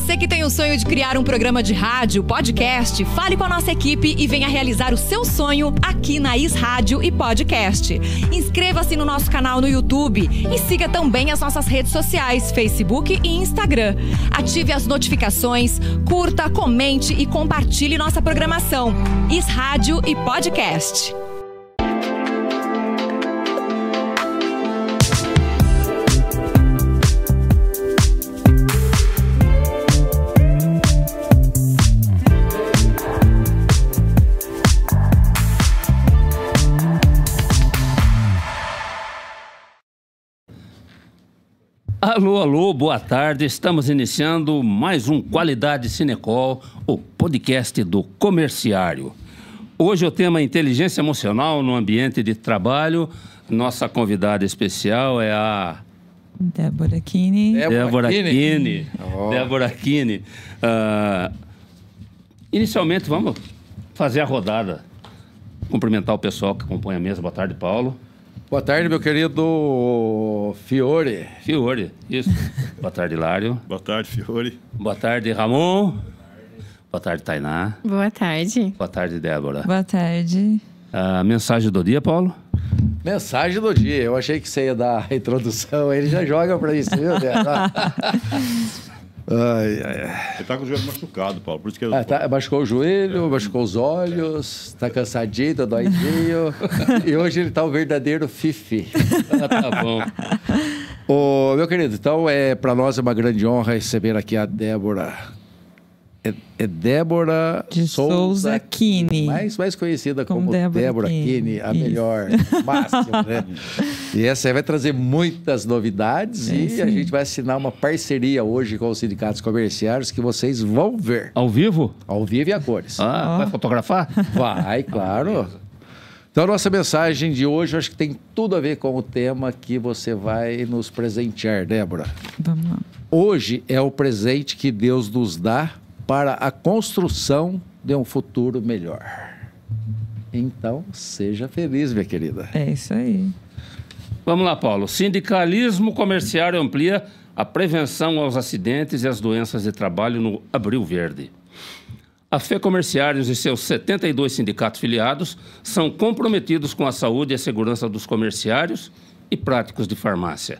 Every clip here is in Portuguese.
Você que tem o sonho de criar um programa de rádio, podcast, fale com a nossa equipe e venha realizar o seu sonho aqui na Is Rádio e Podcast. Inscreva-se no nosso canal no YouTube e siga também as nossas redes sociais, Facebook e Instagram. Ative as notificações, curta, comente e compartilhe nossa programação. Is Rádio e Podcast. Alô, alô, boa tarde. Estamos iniciando mais um Qualidade Cinecol, o podcast do comerciário. Hoje o tema é inteligência emocional no ambiente de trabalho. Nossa convidada especial é a Débora Kine. Débora Kine. Débora Kine. Ah, inicialmente, vamos fazer a rodada. Cumprimentar o pessoal que compõe a mesa. Boa tarde, Paulo. Boa tarde, meu querido Fiore. Fiore, isso. Boa tarde, Lário. Boa tarde, Fiore. Boa tarde, Ramon. Boa tarde, Tainá. Boa tarde. Boa tarde, Débora. Boa tarde. A mensagem do dia, Paulo? Mensagem do dia. Eu achei que você ia dar a introdução, ele já joga pra isso, viu, Débora? ai, ai, ai. Ele tá com o joelho machucado, Paulo. Por isso que eu... Ah, tá, machucou o joelho, machucou os olhos, tá cansadinho, tá doidinho. e hoje ele tá o verdadeiro fifi. Ah, tá bom. Ô, meu querido, então é para nós é uma grande honra receber aqui a Débora. É, é Débora De Souza Kine. Mais, mais conhecida como, Como Débora, Débora Kine, Kine, a isso. melhor, máxima, né? E essa aí vai trazer muitas novidades É e isso a gente vai assinar uma parceria hoje com os sindicatos comerciários que vocês vão ver Ao vivo? ao vivo e a cores. Ah, vai fotografar? Vai, claro. Então, a nossa mensagem de hoje, eu acho que tem tudo a ver com o tema que você vai nos presentear, Débora. Vamos lá. Hoje é o presente que Deus nos dá para a construção de um futuro melhor. Então, seja feliz, minha querida. É isso aí. Vamos lá, Paulo. Sindicalismo comercial amplia a prevenção aos acidentes e às doenças de trabalho no Abril Verde. A Fê Comerciários e seus 72 sindicatos filiados são comprometidos com a saúde e a segurança dos comerciários e práticos de farmácia.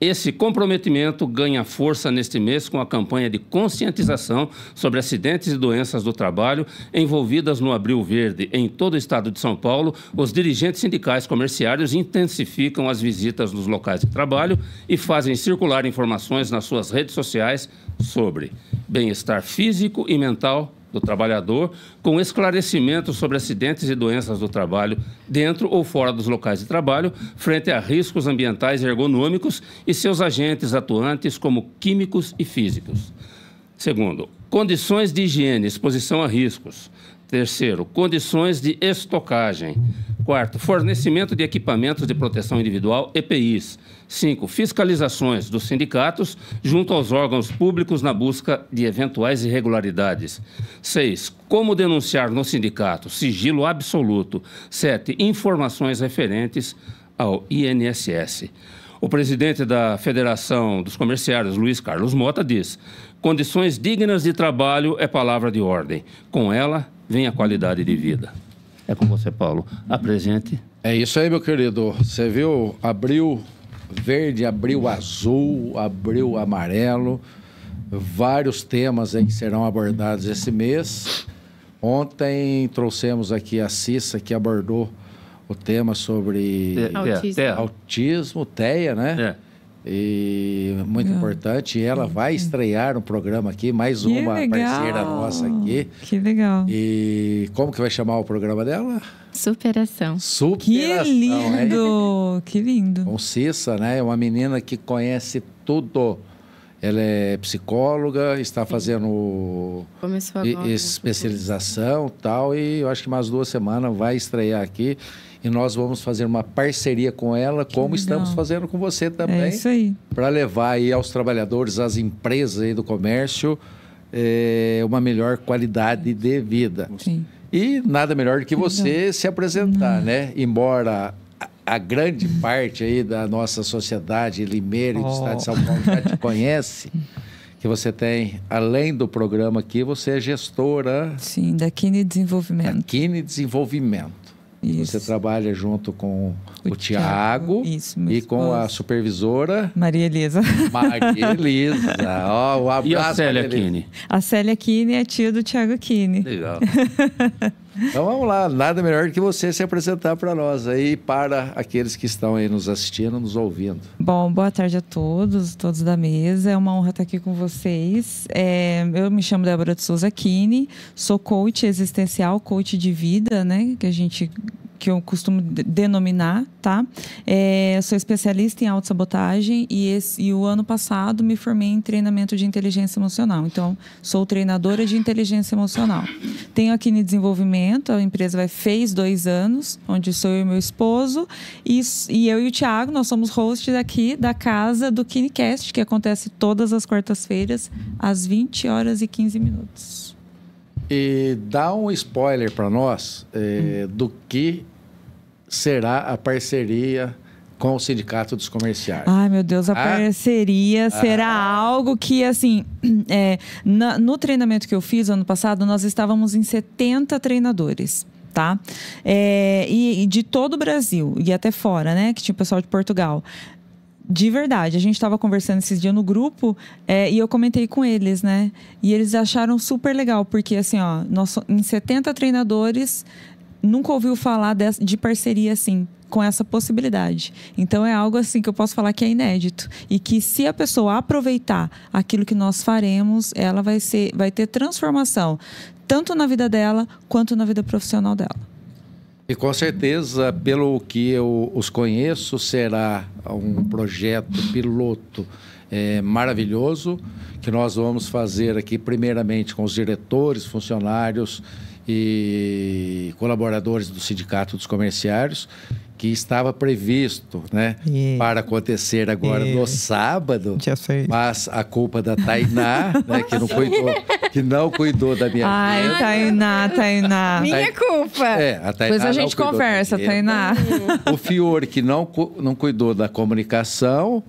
Esse comprometimento ganha força neste mês com a campanha de conscientização sobre acidentes e doenças do trabalho envolvidas no Abril Verde. Em todo o estado de São Paulo, os dirigentes sindicais comerciários intensificam as visitas nos locais de trabalho e fazem circular informações nas suas redes sociais sobre bem-estar físico e mental do trabalhador, com esclarecimento sobre acidentes e doenças do trabalho dentro ou fora dos locais de trabalho, frente a riscos ambientais e ergonômicos e seus agentes atuantes como químicos e físicos. Segundo, condições de higiene, exposição a riscos. Terceiro, condições de estocagem. Quarto, fornecimento de equipamentos de proteção individual, EPIs. Cinco, fiscalizações dos sindicatos junto aos órgãos públicos na busca de eventuais irregularidades. Seis, como denunciar no sindicato, sigilo absoluto. Sete, informações referentes ao INSS. O presidente da Federação dos Comerciários, Luiz Carlos Mota, diz: condições dignas de trabalho é palavra de ordem. Com ela vem a qualidade de vida. É com você, Paulo. Apresente. É isso aí, meu querido. Você viu? Abril verde, abril azul, abril amarelo. Vários temas aí que serão abordados esse mês. Ontem trouxemos aqui a Cissa, que abordou o tema sobre Te- Autismo. te- autismo, TEA, né? É. E muito importante, e ela vai estrear um programa aqui, mais Que uma legal. parceira nossa aqui. Que legal. E como que vai chamar o programa dela? Superação. Que Superação, né? lindo. Que lindo. Com Cissa, né? É uma menina que conhece tudo. Ela é psicóloga, está fazendo Começou e- agora. especialização tal, e eu acho que mais duas semanas vai estrear aqui. E nós vamos fazer uma parceria com ela, como legal. estamos fazendo com você É também, isso aí. para levar aí aos trabalhadores, às empresas aí do comércio, eh, uma melhor qualidade de vida. Sim. E nada melhor do que você se apresentar, né? Embora a, grande parte aí da nossa sociedade limeira e do Oh. estado de São Paulo já te conhece, que você tem, além do programa aqui, você é gestora Sim, da Kine da Desenvolvimento. Kine Desenvolvimento. Isso. Você trabalha junto com o, O Tiago e com a supervisora Maria Elisa. Maria Elisa. Ó, um abraço, E a Célia. Kine? A Célia Kine é a tia do Thiago Kine. Legal. Então vamos lá, nada melhor que você se apresentar para nós aí, para aqueles que estão aí nos assistindo, nos ouvindo. Bom, boa tarde a todos, todos da mesa. É uma honra estar aqui com vocês. É, eu me chamo Débora de Souza Kine, sou coach existencial, coach de vida, né? Que a gente que eu costumo de- denominar, tá? É, sou especialista em autossabotagem e, e o ano passado me formei em treinamento de inteligência emocional. Então, sou treinadora de inteligência emocional. Tenho aqui no desenvolvimento, a empresa vai, fez dois anos, onde sou eu e meu esposo, e, e eu e o Thiago, nós somos hosts aqui da casa do KineCast, que acontece todas as quartas-feiras, às 20 horas e 15 minutos. E dá um spoiler para nós eh, do que será a parceria com o Sindicato dos Comerciários. Ai, meu Deus, a Ah. parceria será algo que, assim, é, na- no treinamento que eu fiz ano passado, nós estávamos em 70 treinadores. Tá? É, e, e de todo o Brasil, e até fora, né? Que tinha o pessoal de Portugal. De verdade, a gente estava conversando esses dias no grupo é, e eu comentei com eles, né? E eles acharam super legal, porque assim, ó, nós, em 70 treinadores, nunca ouviu falar des- de parceria assim, com essa possibilidade. Então é algo assim que eu posso falar que é inédito. E que se a pessoa aproveitar aquilo que nós faremos, ela vai, ser, vai ter transformação, tanto na vida dela quanto na vida profissional dela. E com certeza, pelo que eu os conheço, será um projeto piloto eh, maravilhoso que nós vamos fazer aqui, primeiramente com os diretores, funcionários e colaboradores do Sindicato dos Comerciários, que estava previsto né, É. para acontecer agora no sábado. Já sei. Mas a culpa da Tainá, né, que, não cuidou, que não cuidou da minha Ai, agenda. Tainá, Tainá. Minha culpa. É, a Tainá Depois a gente conversa. Tainá. O Fiore, que não, cu- não cuidou da comunicação.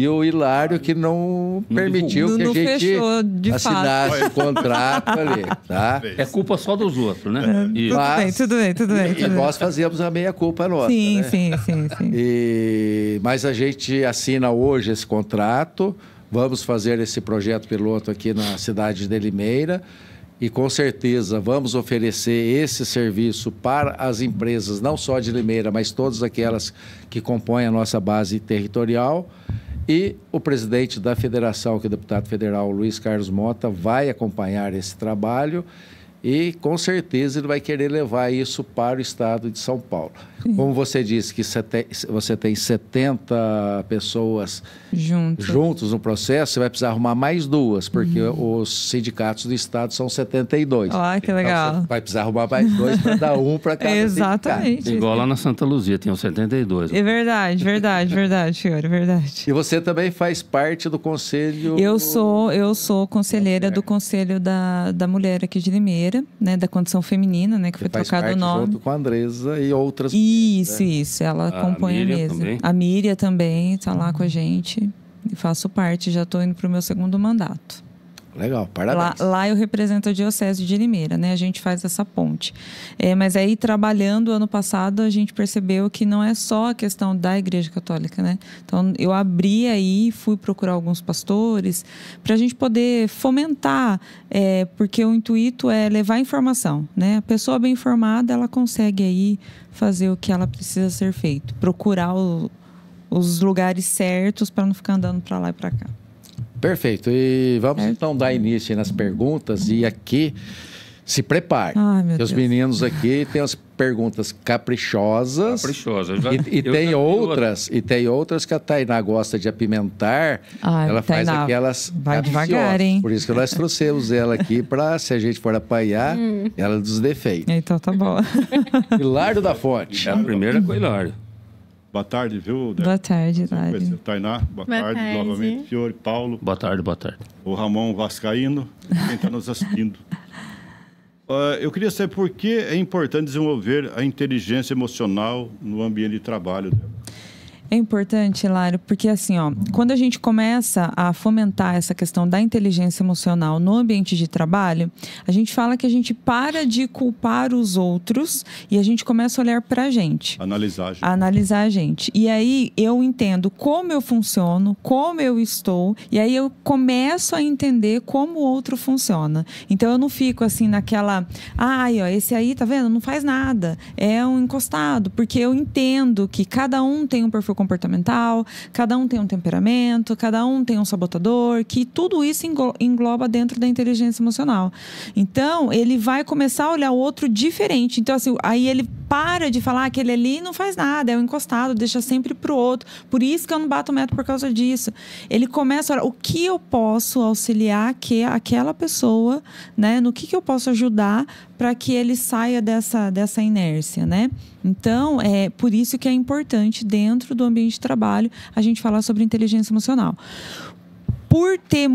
E o Hilário, que não permitiu Não- que a não gente fechou de assinasse o contrato ali, tá? É culpa só dos outros, né? Isso. Tudo Mas- bem, tudo bem, tudo bem. E Tudo bem. nós fazemos a meia-culpa nossa, Sim, né? sim, sim, sim. E- mas a gente assina hoje esse contrato. Vamos fazer esse projeto piloto aqui na cidade de Limeira. E com certeza vamos oferecer esse serviço para as empresas, não só de Limeira, mas todas aquelas que compõem a nossa base territorial. E o presidente da federação, que é o deputado federal Luiz Carlos Mota, vai acompanhar esse trabalho e com certeza ele vai querer levar isso para o estado de São Paulo. Como você disse que você tem 70 pessoas Junto. juntos no processo, você vai precisar arrumar mais duas, porque os sindicatos do estado são 72. Ó, Uhum. que legal. Então, vai precisar arrumar mais dois para dar um para cada Exatamente. Igual lá na Santa Luzia, tinham 72. É verdade, verdade, verdade, Fiore, verdade. E você também faz parte do conselho. Eu sou, eu sou conselheira do Conselho da, da Mulher aqui de Limeira, né, da condição feminina, né, que foi Você faz trocado o nome. junto com a Andresa e outras. Isso, isso, ela A compõe a Miriam mesa. também? A Miriam também está lá com a gente e faço parte, já estou indo para o meu segundo mandato. Legal, Lá, parabéns. lá eu represento a Diocese de Limeira, né? A gente faz essa ponte. É, mas aí, trabalhando ano passado, a gente percebeu que não é só a questão da Igreja Católica, né? Então, eu abri aí, fui procurar alguns pastores, para a gente poder fomentar, é, porque o intuito é levar informação, né? A pessoa bem informada, ela consegue aí fazer o que ela precisa ser feito. Procurar o- os lugares certos para não ficar andando para lá e para cá. Perfeito. E vamos Certo. então dar início nas perguntas. E aqui, se prepare. Ai, meu os Deus. meninos aqui têm as perguntas caprichosas. Caprichosa. Eu já- E, e tem outras, e tem outras que a Tainá gosta de apimentar. Ai, ela faz Tainá, aquelas. vai devagar, hein? Por isso que nós trouxemos ela aqui para, se a gente for apanhar, ela dos defeitos. Então tá bom. Hilário da Fonte. É a primeira com o Hilário. Boa tarde, viu? Débora? Boa tarde, conheceu Tainá, boa, Boa tarde, tarde. novamente. Fiore, Paulo, Boa tarde, boa tarde. o Ramon Vascaíno, quem está nos assistindo. Ah, eu queria saber por que é importante desenvolver a inteligência emocional no ambiente de trabalho. Débora. É importante, Hilário, porque assim, ó, quando a gente começa a fomentar essa questão da inteligência emocional no ambiente de trabalho, a gente fala que a gente para de culpar os outros e a gente começa a olhar pra gente. Analisar. gente. a analisar a gente. E aí eu entendo como eu funciono, como eu estou, e aí eu começo a entender como o outro funciona. Então eu não fico assim naquela, ai, ó, esse aí, tá vendo? Não faz nada. É um encostado, porque eu entendo que cada um tem um perfil comportamental, cada um tem um temperamento, cada um tem um sabotador, que tudo isso englo- engloba dentro da inteligência emocional. Então, ele vai começar a olhar o outro diferente. Então, assim, aí ele para de falar que aquele ali não faz nada, é um encostado, deixa sempre pro outro. Por isso que eu não bato meta por causa disso. Ele começa a olhar o que eu posso auxiliar que aquela pessoa, né? No que, que eu posso ajudar para que ele saia dessa, dessa inércia, né? Então, é por isso que é importante, dentro do ambiente de trabalho, a gente falar sobre inteligência emocional por ter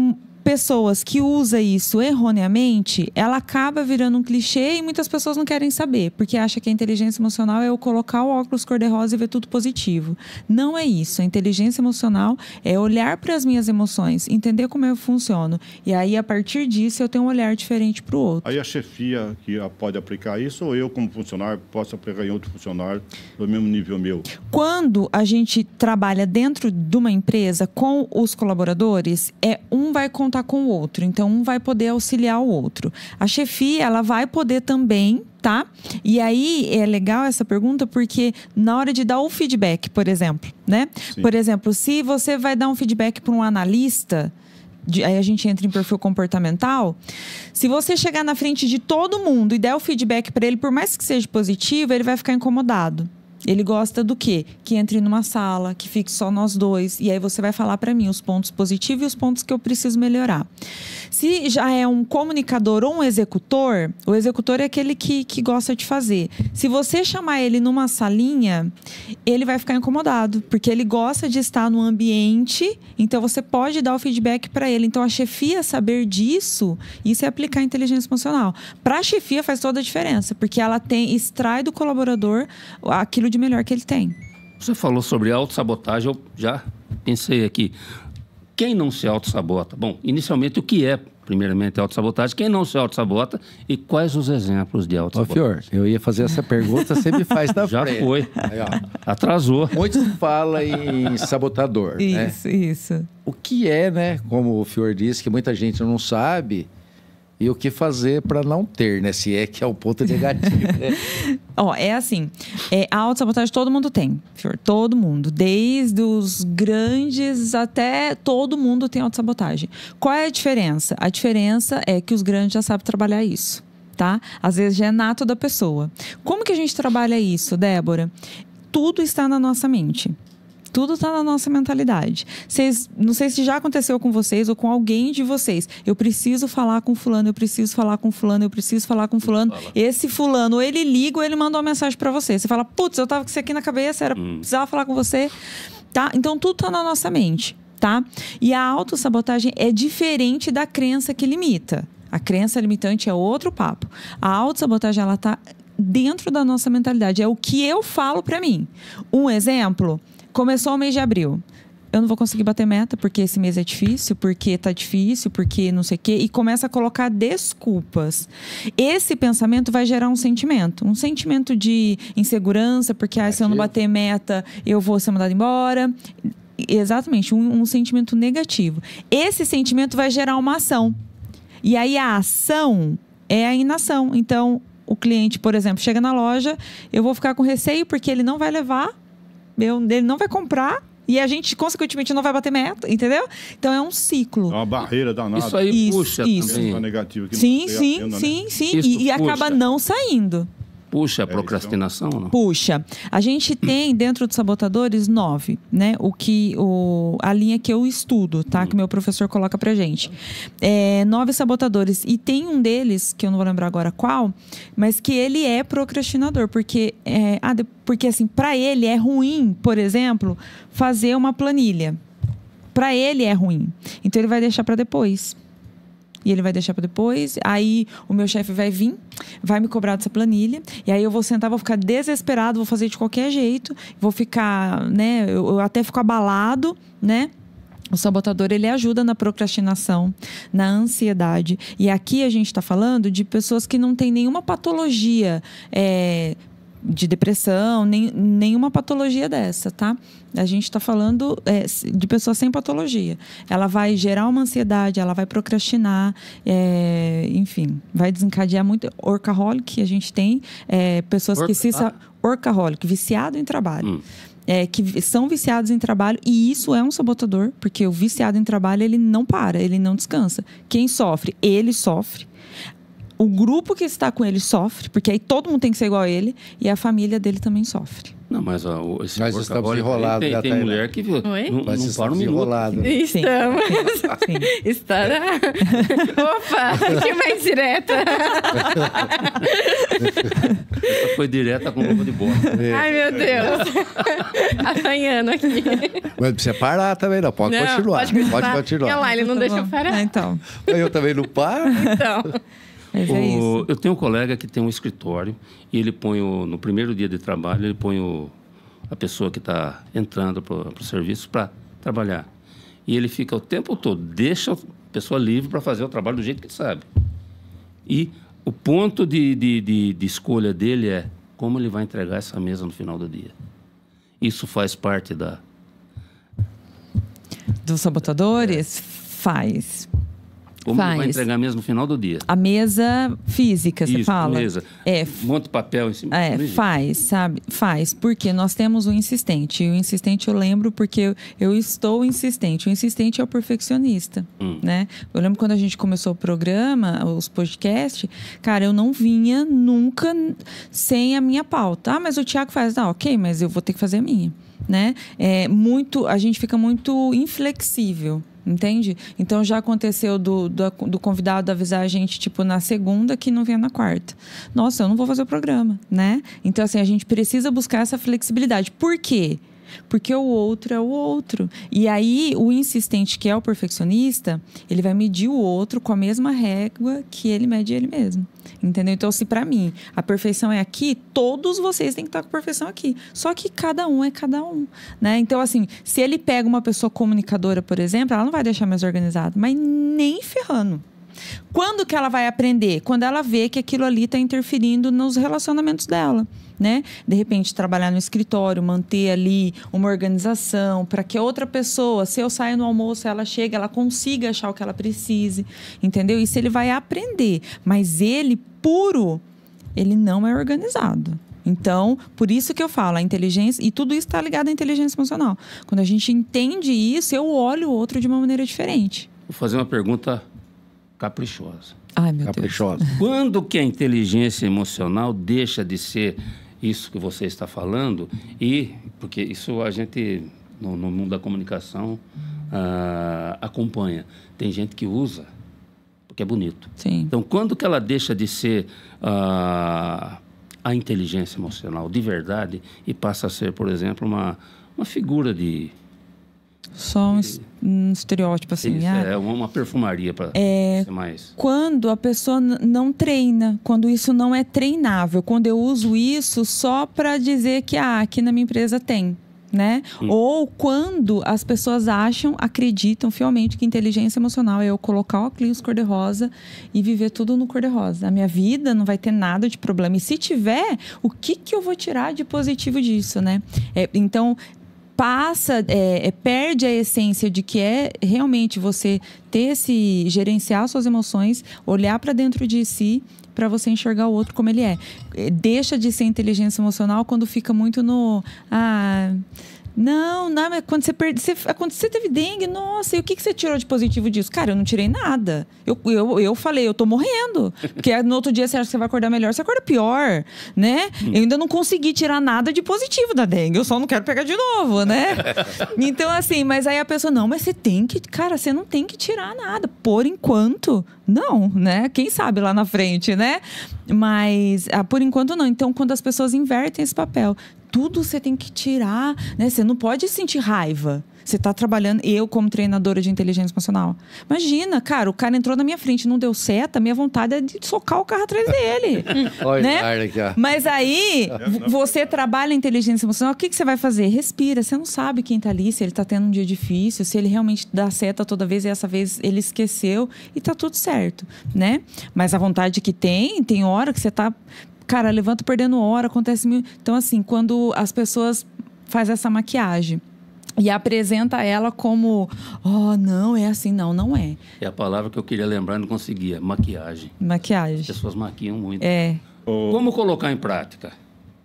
pessoas que usam isso erroneamente, ela acaba virando um clichê e muitas pessoas não querem saber, porque acha que a inteligência emocional é eu colocar o óculos cor-de-rosa e ver tudo positivo. Não é isso. A inteligência emocional é olhar para as minhas emoções, entender como eu funciono. E aí, a partir disso, eu tenho um olhar diferente para o outro. Aí a chefia que a- pode aplicar isso ou eu, como funcionário, posso aplicar em outro funcionário do mesmo nível meu? Quando a gente trabalha dentro de uma empresa com os colaboradores, é um vai contar com o outro, então um vai poder auxiliar o outro. A chefia, ela vai poder também, tá? E aí é legal essa pergunta porque na hora de dar o feedback, por exemplo, né? Sim. Por exemplo, se você vai dar um feedback para um analista, de- aí a gente entra em perfil comportamental. Se você chegar na frente de todo mundo e der o feedback para ele, por mais que seja positivo, ele vai ficar incomodado. Ele gosta do quê? Que entre numa sala, que fique só nós dois. E aí você vai falar para mim os pontos positivos e os pontos que eu preciso melhorar. Se já é um comunicador ou um executor, o executor é aquele que, que gosta de fazer. Se você chamar ele numa salinha, ele vai ficar incomodado, porque ele gosta de estar no ambiente, então você pode dar o feedback para ele. Então a chefia saber disso, isso é aplicar inteligência emocional. Para a chefia faz toda a diferença, porque ela tem extrai do colaborador aquilo de melhor que ele tem. Você falou sobre autossabotagem, eu já pensei aqui. Quem não se autossabota? Bom, inicialmente, o que é, primeiramente, autossabotagem? Quem não se autossabota e quais os exemplos de Ô, autossabotagem? Fior, eu ia fazer essa pergunta, você me faz da Já frente. foi. Aí, ó. Atrasou. Muito se fala em sabotador, né? Isso, isso. O que é, né? Como o Fior disse, que muita gente não sabe. E o que fazer para não ter, né? Se é que é o ponto negativo. né? Ó, é assim, é, a autossabotagem todo mundo tem, Fior, todo mundo. Desde os grandes até todo mundo tem autossabotagem. Qual é a diferença? A diferença é que os grandes já sabem trabalhar isso, tá? Às vezes já é nato da pessoa. Como que a gente trabalha isso, Débora? Tudo está na nossa mente. Tudo está na nossa mentalidade. Vocês, não sei se já aconteceu com vocês ou com alguém de vocês. Eu preciso falar com fulano, eu preciso falar com fulano, eu preciso falar com fulano. Esse fulano, ele liga ou ele manda uma mensagem para você. Você fala, putz, eu tava com isso aqui na cabeça, era precisava falar com você. Tá? Então tudo está na nossa mente, tá? E a autossabotagem é diferente da crença que limita. A crença limitante é outro papo. A autossabotagem, ela tá dentro da nossa mentalidade. É o que eu falo para mim. Um exemplo, começou o mês de abril. Eu não vou conseguir bater meta porque esse mês é difícil, porque tá difícil, porque não sei o quê. E começa a colocar desculpas. Esse pensamento vai gerar um sentimento. Um sentimento de insegurança, porque ah, se eu não bater meta, eu vou ser mandado embora. Exatamente, um, um sentimento negativo. Esse sentimento vai gerar uma ação. E aí a ação é a inação. Então, o cliente, por exemplo, chega na loja, eu vou ficar com receio porque ele não vai levar, eu, ele não vai comprar e a gente, consequentemente, não vai bater meta, entendeu? Então é um É ciclo. uma barreira danada. Isso aí Isso, puxa isso. Também. negativo que não Sim, sim, né? sim, sim. E, e acaba não saindo. Puxa a procrastinação ou não? Puxa, a gente tem dentro dos sabotadores nove, né? O que o, a linha que eu estudo, tá? Que meu professor coloca pra gente. É, nove sabotadores. E tem um deles, que eu não vou lembrar agora qual, mas que ele é procrastinador. Porque, é, ah, de- porque assim, para ele é ruim, por exemplo, fazer uma planilha. Para ele é ruim. Então ele vai deixar para depois. E ele vai deixar para depois. Aí o meu chefe vai vir, vai me cobrar dessa planilha, e aí eu vou sentar, vou ficar desesperado, vou fazer de qualquer jeito, vou ficar, né? Eu, eu até fico abalado, né? O sabotador ele ajuda na procrastinação, na ansiedade. E aqui a gente está falando de pessoas que não têm nenhuma patologia é, de depressão, nem, nenhuma patologia dessa, tá? A gente está falando é, de pessoas sem patologia. Ela vai gerar uma ansiedade, ela vai procrastinar, é, enfim, vai desencadear muito. Orcaholic, a gente tem é, pessoas Orca- que se. Orcaholic, viciado em trabalho. É, que são viciados em trabalho e isso é um sabotador, porque o viciado em trabalho ele não para, ele não descansa. Quem sofre? Ele sofre. O grupo que está com ele sofre, porque aí todo mundo tem que ser igual a ele, e a família dele também sofre. Não, mas ó, o- esse Nós estamos enrolados Tem, já, tem mulher que viu, Oi? não, Nós não para um estamos minuto. enrolados. Estamos. Sim. Estará. Opa, que mais direta. Essa Foi direta com roupa de bola. Ai, meu Deus. Apanhando aqui. Mas precisa parar também, não. Pode Não, continuar. Pode continuar. Pode continuar. Olha lá, ele não Tá deixa bom. eu parar. Ah, então, Eu também não paro. Então. Mas é O- isso. eu tenho um colega que tem um escritório e ele põe o, no primeiro dia de trabalho ele põe o, a pessoa que está entrando para o serviço para trabalhar. E ele fica o tempo todo deixa a pessoa livre para fazer o trabalho do jeito que ele sabe. E o ponto de, de, de, de escolha dele é como ele vai entregar essa mesa no final do dia. Isso faz parte da Dos sabotadores, faz. Como ele vai Faz. entregar mesa no final do dia A mesa física, você Isso, fala? mesa. É, monte de papel em cima É, Não existe. faz, sabe? Faz, porque nós temos o insistente. E o insistente eu lembro porque eu, eu estou insistente. O insistente é o perfeccionista, Hum. né? Eu lembro quando a gente começou o programa, os podcasts, cara, eu não vinha nunca sem a minha pauta. Ah, mas o Tiago faz. Ah, ok, mas eu vou ter que fazer a minha, né? É muito, a gente fica muito inflexível. Entende? Então já aconteceu do, do, do convidado avisar a gente, tipo, na segunda que não vinha na quarta. Nossa, eu não vou fazer o programa, né? Então, assim, a gente precisa buscar essa flexibilidade. Por quê? Porque o outro é o outro. E aí, o insistente, que é o perfeccionista, ele vai medir o outro com a mesma régua que ele mede ele mesmo. Entendeu? Então, se para mim a perfeição é aqui, todos vocês têm que estar com perfeição aqui. Só que cada um é cada um, né? Então, assim, se ele pega uma pessoa comunicadora, por exemplo, ela não vai deixar mais organizado, mas nem ferrando. Quando que ela vai aprender? Quando ela vê que aquilo ali está interferindo nos relacionamentos dela, né? De repente, trabalhar no escritório, manter ali uma organização para que a outra pessoa, se eu saio no almoço, ela chega, ela consiga achar o que ela precise, entendeu? Isso ele vai aprender. Mas ele, puro, ele não é organizado. Então, por isso que eu falo, a inteligência, e tudo isso está ligado à inteligência emocional. Quando a gente entende isso, eu olho o outro de uma maneira diferente. Vou fazer uma pergunta caprichosa. Ai, meu Deus. Caprichosa. Quando que a inteligência emocional deixa de ser isso que você está falando? E, porque isso a gente, no, no mundo da comunicação, ah, acompanha. Tem gente que usa porque é bonito. Sim. Então, quando que ela deixa de ser ah, a inteligência emocional de verdade e passa a ser, por exemplo, uma, uma figura de... Só um, um estereótipo assim. isso, ah, é uma, uma perfumaria para ser mais... Quando a pessoa não treina, quando isso não é treinável, quando eu uso isso só para dizer que ah, aqui na minha empresa tem. Né? Ou quando as pessoas acham, acreditam fielmente que inteligência emocional é eu colocar o óculos cor-de-rosa e viver tudo no cor-de-rosa. A minha vida não vai ter nada de problema. E se tiver, o que, que eu vou tirar de positivo disso, né? É, então, passa, é, é, perde a essência de que é realmente você ter esse gerenciar suas emoções, olhar para dentro de si para você enxergar o outro como ele é. É, Deixa de ser inteligência emocional quando fica muito no ah, não, não, mas quando você perde. Você, quando você teve dengue, nossa, e o que, que você tirou de positivo disso? Cara, eu não tirei nada. Eu, eu, eu falei, eu tô morrendo. Porque no outro dia você acha que você vai acordar melhor, você acorda pior, né? Eu ainda não consegui tirar nada de positivo da dengue. Eu só não quero pegar de novo, né? Então, assim, mas aí a pessoa, não, mas você tem que. Cara, você não tem que tirar nada. Por enquanto, não, né? Quem sabe lá na frente, né? Mas ah, por enquanto não. Então, quando as pessoas invertem esse papel, tudo você tem que tirar, né? Você não pode sentir raiva. Você está trabalhando, eu como treinadora de inteligência emocional. Imagina, cara, o cara entrou na minha frente, não deu seta, minha vontade é de socar o carro atrás dele. Olha né? aqui, ó. Mas aí, você trabalha inteligência emocional, o que, que você vai fazer? Respira. Você não sabe quem tá ali, se ele tá tendo um dia difícil, se ele realmente dá seta toda vez e essa vez ele esqueceu e tá tudo certo, né? Mas a vontade que tem, tem hora que você tá. Cara, levanta perdendo hora, acontece mil. Então, assim, quando as pessoas fazem essa maquiagem. E apresenta ela como, oh, não, é assim. Não, não é. É a palavra que eu queria lembrar e não conseguia. Maquiagem. As Maquiagem. pessoas maquiam muito. É. Como colocar em prática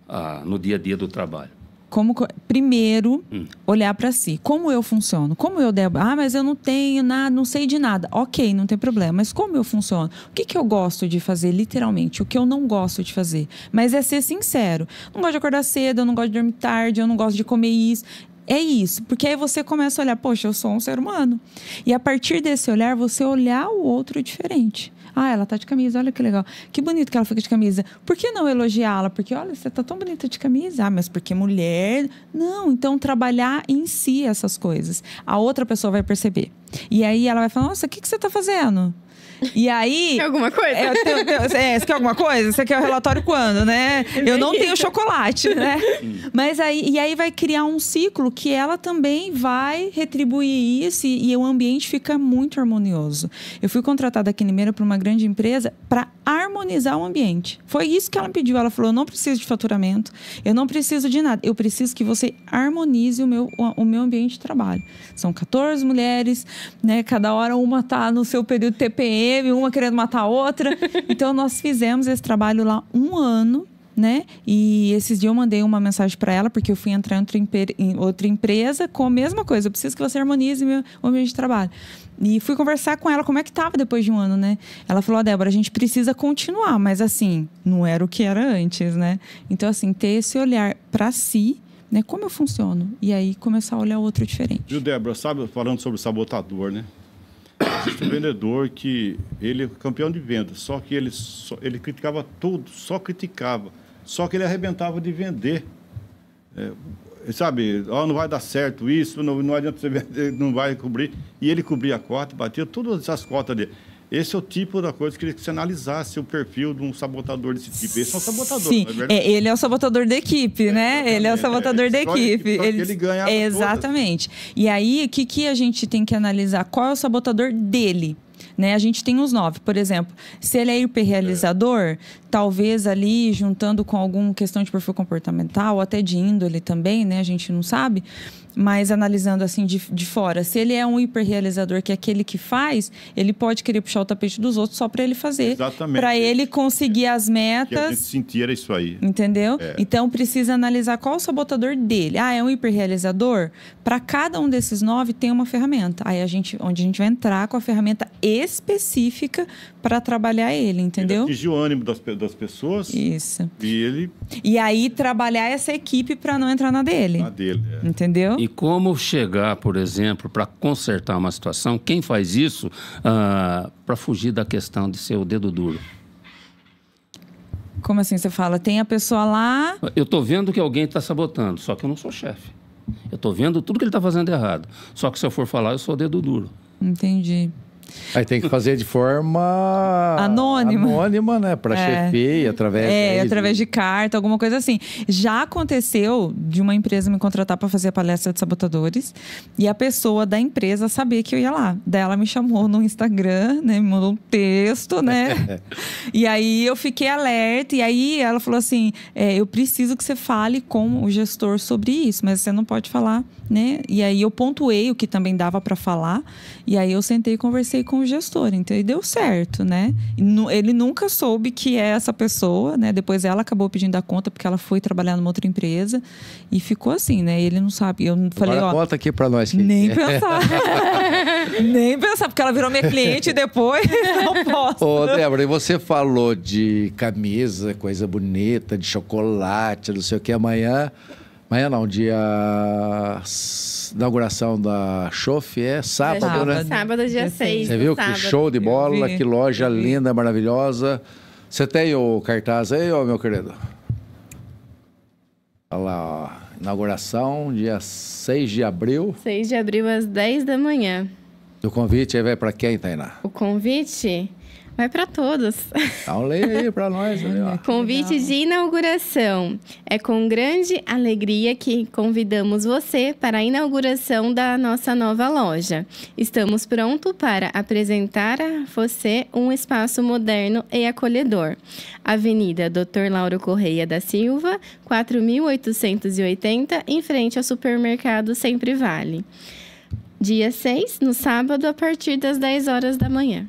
ah, no dia a dia do trabalho? Como co- primeiro Hum. olhar para si, como eu funciono, como eu devo. Ah, mas eu não tenho nada, não sei de nada. Ok, não tem problema. Mas como eu funciono? O que, que eu gosto de fazer, literalmente? O que eu não gosto de fazer? Mas é ser sincero. Não gosto de acordar cedo, eu não gosto de dormir tarde, eu não gosto de comer isso. É isso, porque aí você começa a olhar, poxa, eu sou um ser humano. E a partir desse olhar, você olhar o outro diferente. Ah, ela tá de camisa, olha que legal. Que bonito que ela fica de camisa. Por que não elogiá-la? Porque, olha, você tá tão bonita de camisa. Ah, mas porque mulher. Não, então trabalhar em si essas coisas. A outra pessoa vai perceber. E aí ela vai falar: nossa, o que, que você tá fazendo? E aí. Tem alguma coisa? É, tenho- tenho- é, você quer alguma coisa? Você quer o relatório quando, né? Eu não tenho chocolate, né? Mas aí, e aí vai criar um ciclo que ela também vai retribuir isso e, e o ambiente fica muito harmonioso. Eu fui contratada aqui em Limeira para uma grande empresa para harmonizar o ambiente. Foi isso que ela me pediu. Ela falou: eu não preciso de faturamento, eu não preciso de nada. Eu preciso que você harmonize o meu, o, o meu ambiente de trabalho. São 14 mulheres, né? Cada hora uma tá no seu período TPM, uma querendo matar a outra. Então nós fizemos esse trabalho lá um ano. Né? E esses dias eu mandei uma mensagem para ela, porque eu fui entrar em outra, em outra empresa com a mesma coisa. Eu preciso que você harmonize meu, o ambiente de trabalho. E fui conversar com ela como é que estava depois de um ano, né? Ela falou: "Ó, Débora, a gente precisa continuar, mas assim, não era o que era antes, né? Então, assim, ter esse olhar para si, né? Como eu funciono? E aí começar a olhar outro diferente. Viu, Débora, sabe, falando sobre o sabotador, né? Existe um vendedor que ele é campeão de vendas, só que ele, só- ele criticava tudo, só criticava. Só que ele arrebentava de vender. É, sabe, ó, não vai dar certo isso, não, não adianta você vender, não vai cobrir. E ele cobria a cota, batia todas as cotas dele. Esse é o tipo da coisa que ele você analisasse o perfil de um sabotador desse tipo. Esse é um sabotador, Sim, não é verdade? é, ele é o sabotador da equipe, né? Ele é o sabotador é. da ele- equipe. que ele ganhava todas. Exatamente. E aí, o que, que a gente tem que analisar? Qual é o sabotador dele? Né? A gente tem uns nove, por exemplo. Se ele é hiperrealizador, talvez ali, juntando com alguma questão de perfil comportamental, ou até de índole também, né? A gente não sabe. Mas analisando assim de, de fora, se ele é um hiperrealizador, que é aquele que faz, ele pode querer puxar o tapete dos outros só para ele fazer. Exatamente. Para ele conseguir as que a metas. gente sentia era isso aí. Entendeu? É. Então precisa analisar qual o sabotador dele. Ah, é um hiperrealizador? Para cada um desses nove tem uma ferramenta. Aí a gente, onde a gente vai entrar com a ferramenta específica para trabalhar ele, Ele entendeu? atingiu o ânimo das, das pessoas Isso. e ele E aí trabalhar essa equipe para não entrar na dele. na dele. é. Entendeu? E como chegar, por exemplo, para consertar uma situação? Quem faz isso para fugir da questão de ser o dedo duro? Como assim você fala? Tem a pessoa lá. Eu estou vendo que alguém está sabotando, só que eu não sou chefe. Eu estou vendo tudo que ele está fazendo errado. Só que se eu for falar, eu sou o dedo duro. Entendi. Aí tem que fazer de forma Anônima. anônima, né? Para É. chefia, através É, de- através de carta, alguma coisa assim. Já aconteceu de uma empresa me contratar para fazer a palestra de sabotadores e a pessoa da empresa saber que eu ia lá. Daí ela me chamou no Instagram, né? Me mandou um texto, né? e aí eu fiquei alerta. E aí ela falou assim: é, eu preciso que você fale com o gestor sobre isso, mas você não pode falar, né? E aí eu pontuei o que também dava para falar. E aí eu sentei e conversei com o gestor. Então e deu certo, né? E Ele nunca soube que é essa pessoa, né? Depois ela acabou pedindo a conta porque ela foi trabalhar numa outra empresa e ficou assim, né? Ele não sabe. Eu falei, Agora ó, conta aqui para nós. quem nem é. pensar. nem pensar, porque ela virou minha cliente depois. Não posso. Ô, Débora, e você falou de camisa, coisa bonita, de chocolate, não sei o que. Amanhã, amanhã não, dia inauguração da Chof é sábado, Sábado. né? Sábado, dia Dia 6. Você viu sábado. que show de bola, que loja linda, maravilhosa. Você tem o cartaz aí, ô meu querido? Olha lá, ó. Inauguração, dia 6 de abril. 6 de abril às 10 da manhã. O convite aí vai para quem, Tainá? O convite vai para todos. Então leia aí para nós. Ó. Convite de inauguração. É com grande alegria que convidamos você para a inauguração da nossa nova loja. Estamos prontos para apresentar a você um espaço moderno e acolhedor. Avenida Dr. Lauro Correia da Silva, 4880, em frente ao supermercado Sempre Vale. Dia 6, no sábado, a partir das 10 horas da manhã.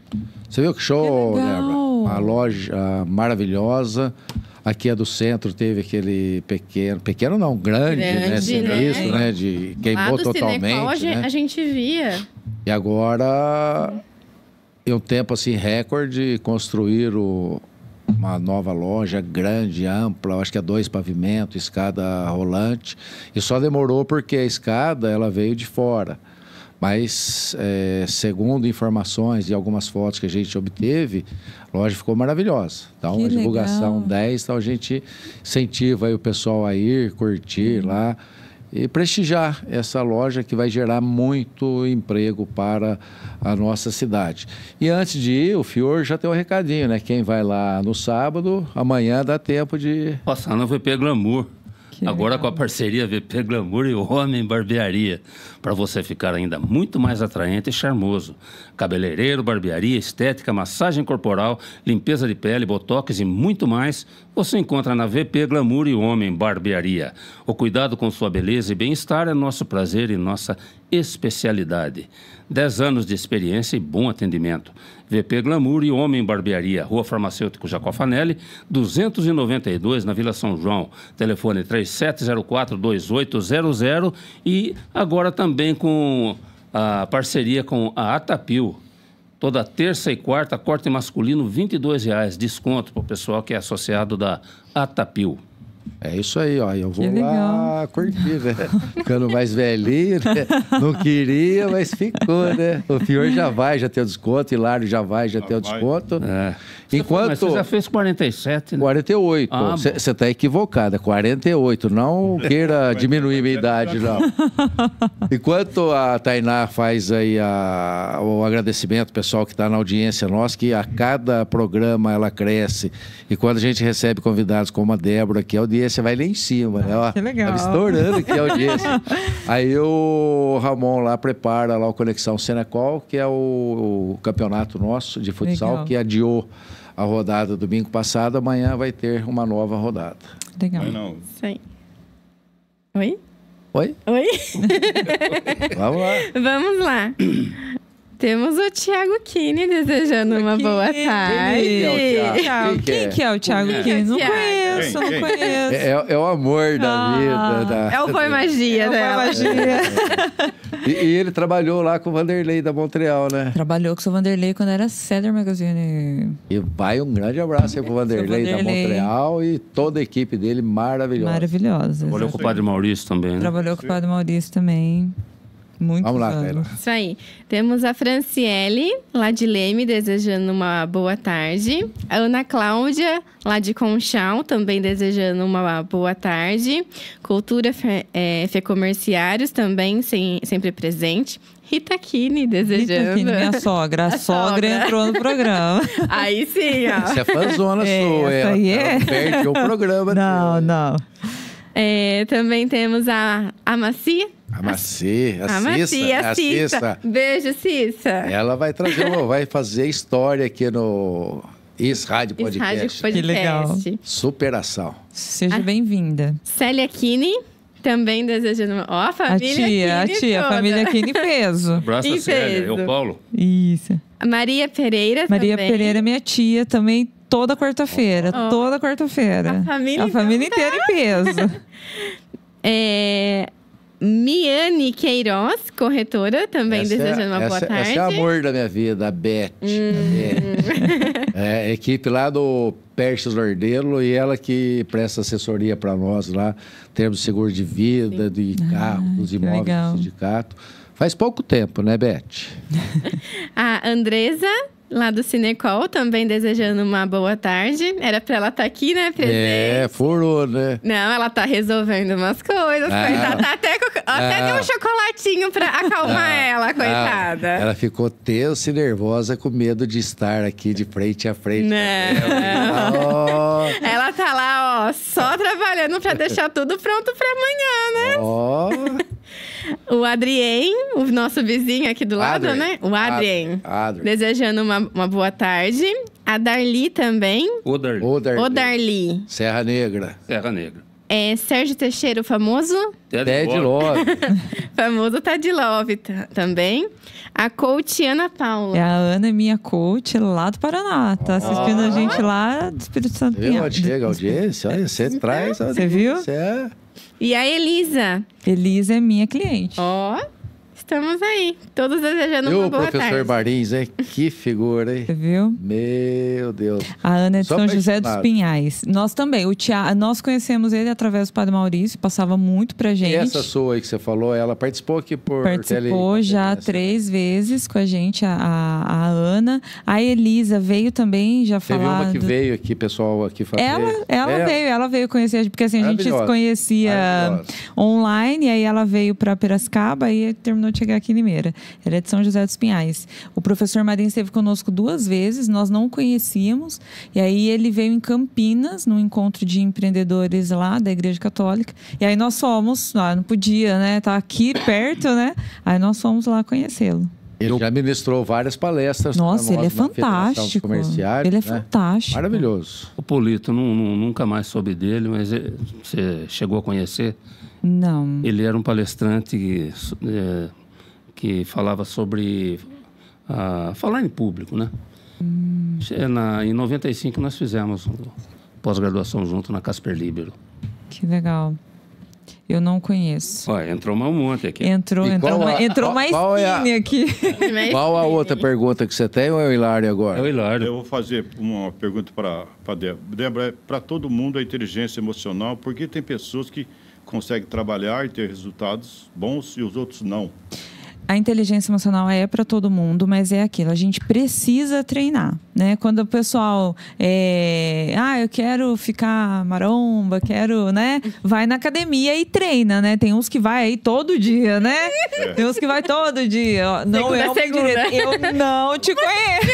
Você viu que show, Que. Débora? Uma loja maravilhosa. Aqui é do centro, teve aquele pequeno, pequeno não, grande, né? Grande, Sinistro, né? né? De queimou Cinecol, a totalmente, gente, né? a gente via. E agora, em um tempo assim recorde, construíram uma nova loja grande, ampla, acho que é dois pavimentos, escada rolante. E só demorou porque a escada ela veio de fora. Mas, é, segundo informações e algumas fotos que a gente obteve, a loja ficou maravilhosa. Então, Que a divulgação legal. 10, então a gente incentiva aí o pessoal a ir, curtir lá e prestigiar essa loja que vai gerar muito emprego para a nossa cidade. E antes de ir, o Fior já tem um recadinho, né? Quem vai lá no sábado, amanhã dá tempo de. Passando no VP Glamour. Que Agora legal. com a parceria VP Glamour e Homem Barbearia. Para você ficar ainda muito mais atraente e charmoso. Cabeleireiro, barbearia, estética, massagem corporal, limpeza de pele, botox e muito mais. Você encontra na VP Glamour e Homem Barbearia. O cuidado com sua beleza e bem-estar é nosso prazer e nossa especialidade. 10 anos de experiência e bom atendimento. VP Glamour e Homem Barbearia, Rua Farmacêutico Jacofanelli, 292, na Vila São João. Telefone 3704-2800 e agora também com a parceria com a Atapil. Toda terça e quarta, corte masculino, 22 reais, desconto para o pessoal que é associado da Atapil. É isso aí, ó. Eu vou lá curtir, né? Ficando mais velhinho, né? Não queria, mas ficou, né? O Fior já vai, já tem o desconto. Hilário já vai, já, tem o desconto. É. Enquanto. Mas você já fez 47, né? 48. Ah, Você está equivocado, é 48. Não queira diminuir minha idade, não. Enquanto a Tainá faz aí a- o agradecimento, pessoal que está na audiência nossa, que a cada programa ela cresce. E quando a gente recebe convidados como a Débora, que a audiência vai lá em cima, né? Ó, que legal. Tá estourando aqui a audiência. aí o Ramon lá prepara lá o Conexão Senecol, que é o, o campeonato nosso de futsal, Legal. que adiou a rodada domingo passado. Amanhã vai ter uma nova rodada. Legal. Não, aí. Oi? Oi? Oi? Vamos lá. Vamos lá. Temos o Thiago Kine desejando uma boa tarde. Quem é o Quem que é? Quem que é o Thiago é o Não conheço, Quem? não conheço. É, é- é o amor da Ah. vida. Da... É o Foi Magia Não foi dela. magia. E, e ele trabalhou lá com o Vanderlei da Montreal, né? Trabalhou com o seu Vanderlei quando era Cedar Magazine. E vai um grande abraço aí pro Vanderlei, da Vanderlei. Montreal e toda a equipe dele maravilhosa. Maravilhosa. Olhou com o Padre Maurício também, né? Trabalhou com o Padre Maurício também. Muitos Vamos lá. Taylor. Isso aí. Temos a Franciele, lá de Leme, desejando uma boa tarde. A Ana Cláudia, lá de Conchal, também desejando uma boa tarde. Cultura Fe, é, Fê Comerciários, também sem- sempre presente. Rita Kine, desejando. Rita Kine, minha sogra. A A sogra sogra. entrou no programa. Aí sim, ó. Você é fãzona É, sua, essa aí ela é. perde o programa. Não, não. É, também temos a, a Maci. A Maci, a, A Maci, Cissa, a a Cissa. Cissa. Beijo, Cissa. Ela vai trazer, uma- vai fazer história aqui no Is Rádio Esse rádio Podcast. podcast. legal. Superação. Seja bem-vinda. Célia Kine, também desejando. Ó, a A família tia, a tia, a toda. família aqui em peso. Abraço a Em Célia, peso. eu, Paulo. Isso. A Maria Pereira Maria também. Pereira minha tia também, toda quarta-feira. Ó. Toda quarta-feira. A família, A família então, inteira em peso. É... Miane Queiroz, corretora, também Essa é- desejando uma boa essa, tarde. Essa é o amor da minha vida, a Beth. Hum. É, é, equipe lá do Perches Lordelo e ela que presta assessoria para nós lá, em termos de seguro de vida, de carro, dos que imóveis legal. do sindicato. Faz pouco tempo, né, Beth? A Andresa lá do Cinecol, também desejando uma boa tarde. Era pra ela estar aqui, né, presente? É, furou, né? Não, ela tá resolvendo umas coisas, Ah. coitada. Tá até, com- até Ah. deu um chocolatinho pra acalmar ela, coitada. Ah, ela ficou tensa e nervosa com medo de estar aqui de frente a frente. Não. Ó, Ela tá lá, ó, só trabalhando pra deixar tudo pronto pra amanhã, né? ó. O Adrien, o nosso vizinho aqui do lado, Adrien. né? O Adrien. Adrien. Desejando uma, uma boa tarde. A Darli também. O Darli. O Darli. Serra Negra. Serra Negra. É Sérgio Teixeira, o famoso. Ted Lopes. Love. Famoso tá de Love ta- também. A coach Ana Paula. É a Ana, é minha coach, lá do Paraná. Tá assistindo a gente lá do Espírito Santo. Viu Pinhal. onde chega a audiência? Olha, você traz. Você viu? Você é... E a Elisa. Elisa é minha cliente. Ó, estamos aí. Todos desejando E uma o boa professor tarde. Marins, hein? Que figura, hein? Você viu? Meu Deus. A Ana é de Só São José dos. Pinhais. Nós também. O tia... Nós conhecemos ele através do Padre Maurício, passava muito pra E gente. essa sua aí que você falou, ela participou aqui por Participou tele- já tele- três vezes com a gente, a, a, a Ana. A Elisa veio também já Teve falar. uma que veio aqui, pessoal, aqui fazer. Ela, ela É, veio, ela veio conhecer a gente, porque assim, a gente se conhecia online, aí ela veio para Piracicaba e terminou de chegar aqui em Limeira. Ela é de São José dos Pinhais. O professor Marinho esteve conosco duas vezes, nós não o conhecíamos, e aí ele veio em Campinas, num encontro de empreendedores lá da Igreja Católica, e aí nós fomos, ah, não podia, né, tá aqui perto, né, aí nós fomos lá conhecê-lo. Ele já ministrou várias palestras. Nossa, ele é fantástico. Comerciários, Ele é né? fantástico. Maravilhoso. O Polito, nu- nu- nunca mais soube dele, mas ele- você chegou a conhecer. Não. Ele era um palestrante eh, que falava sobre ah, falar em público, né? Che- Na, em 95 nós fizemos pós-graduação junto na Casper Libero. Que legal. Eu não conheço. Olha, entrou um monte aqui. Entrou, E entrou uma, a- entrou qual- uma qual é a- aqui. Qual a outra pergunta que você tem ou é o Hilário É agora? o Hilário. Eu vou fazer uma pergunta para a Débora. Débora, é para todo mundo a inteligência emocional, porque tem pessoas que conseguem trabalhar e ter resultados bons e os outros não. A inteligência emocional é para todo mundo, mas é aquilo, a gente precisa treinar, né? Quando o pessoal é, ah, eu quero ficar maromba, quero, né? Vai na academia e treina, né? Tem uns que vai aí todo dia, né? Tem uns que vai todo dia. Não Segunda é uma segunda. Eu não te conheço.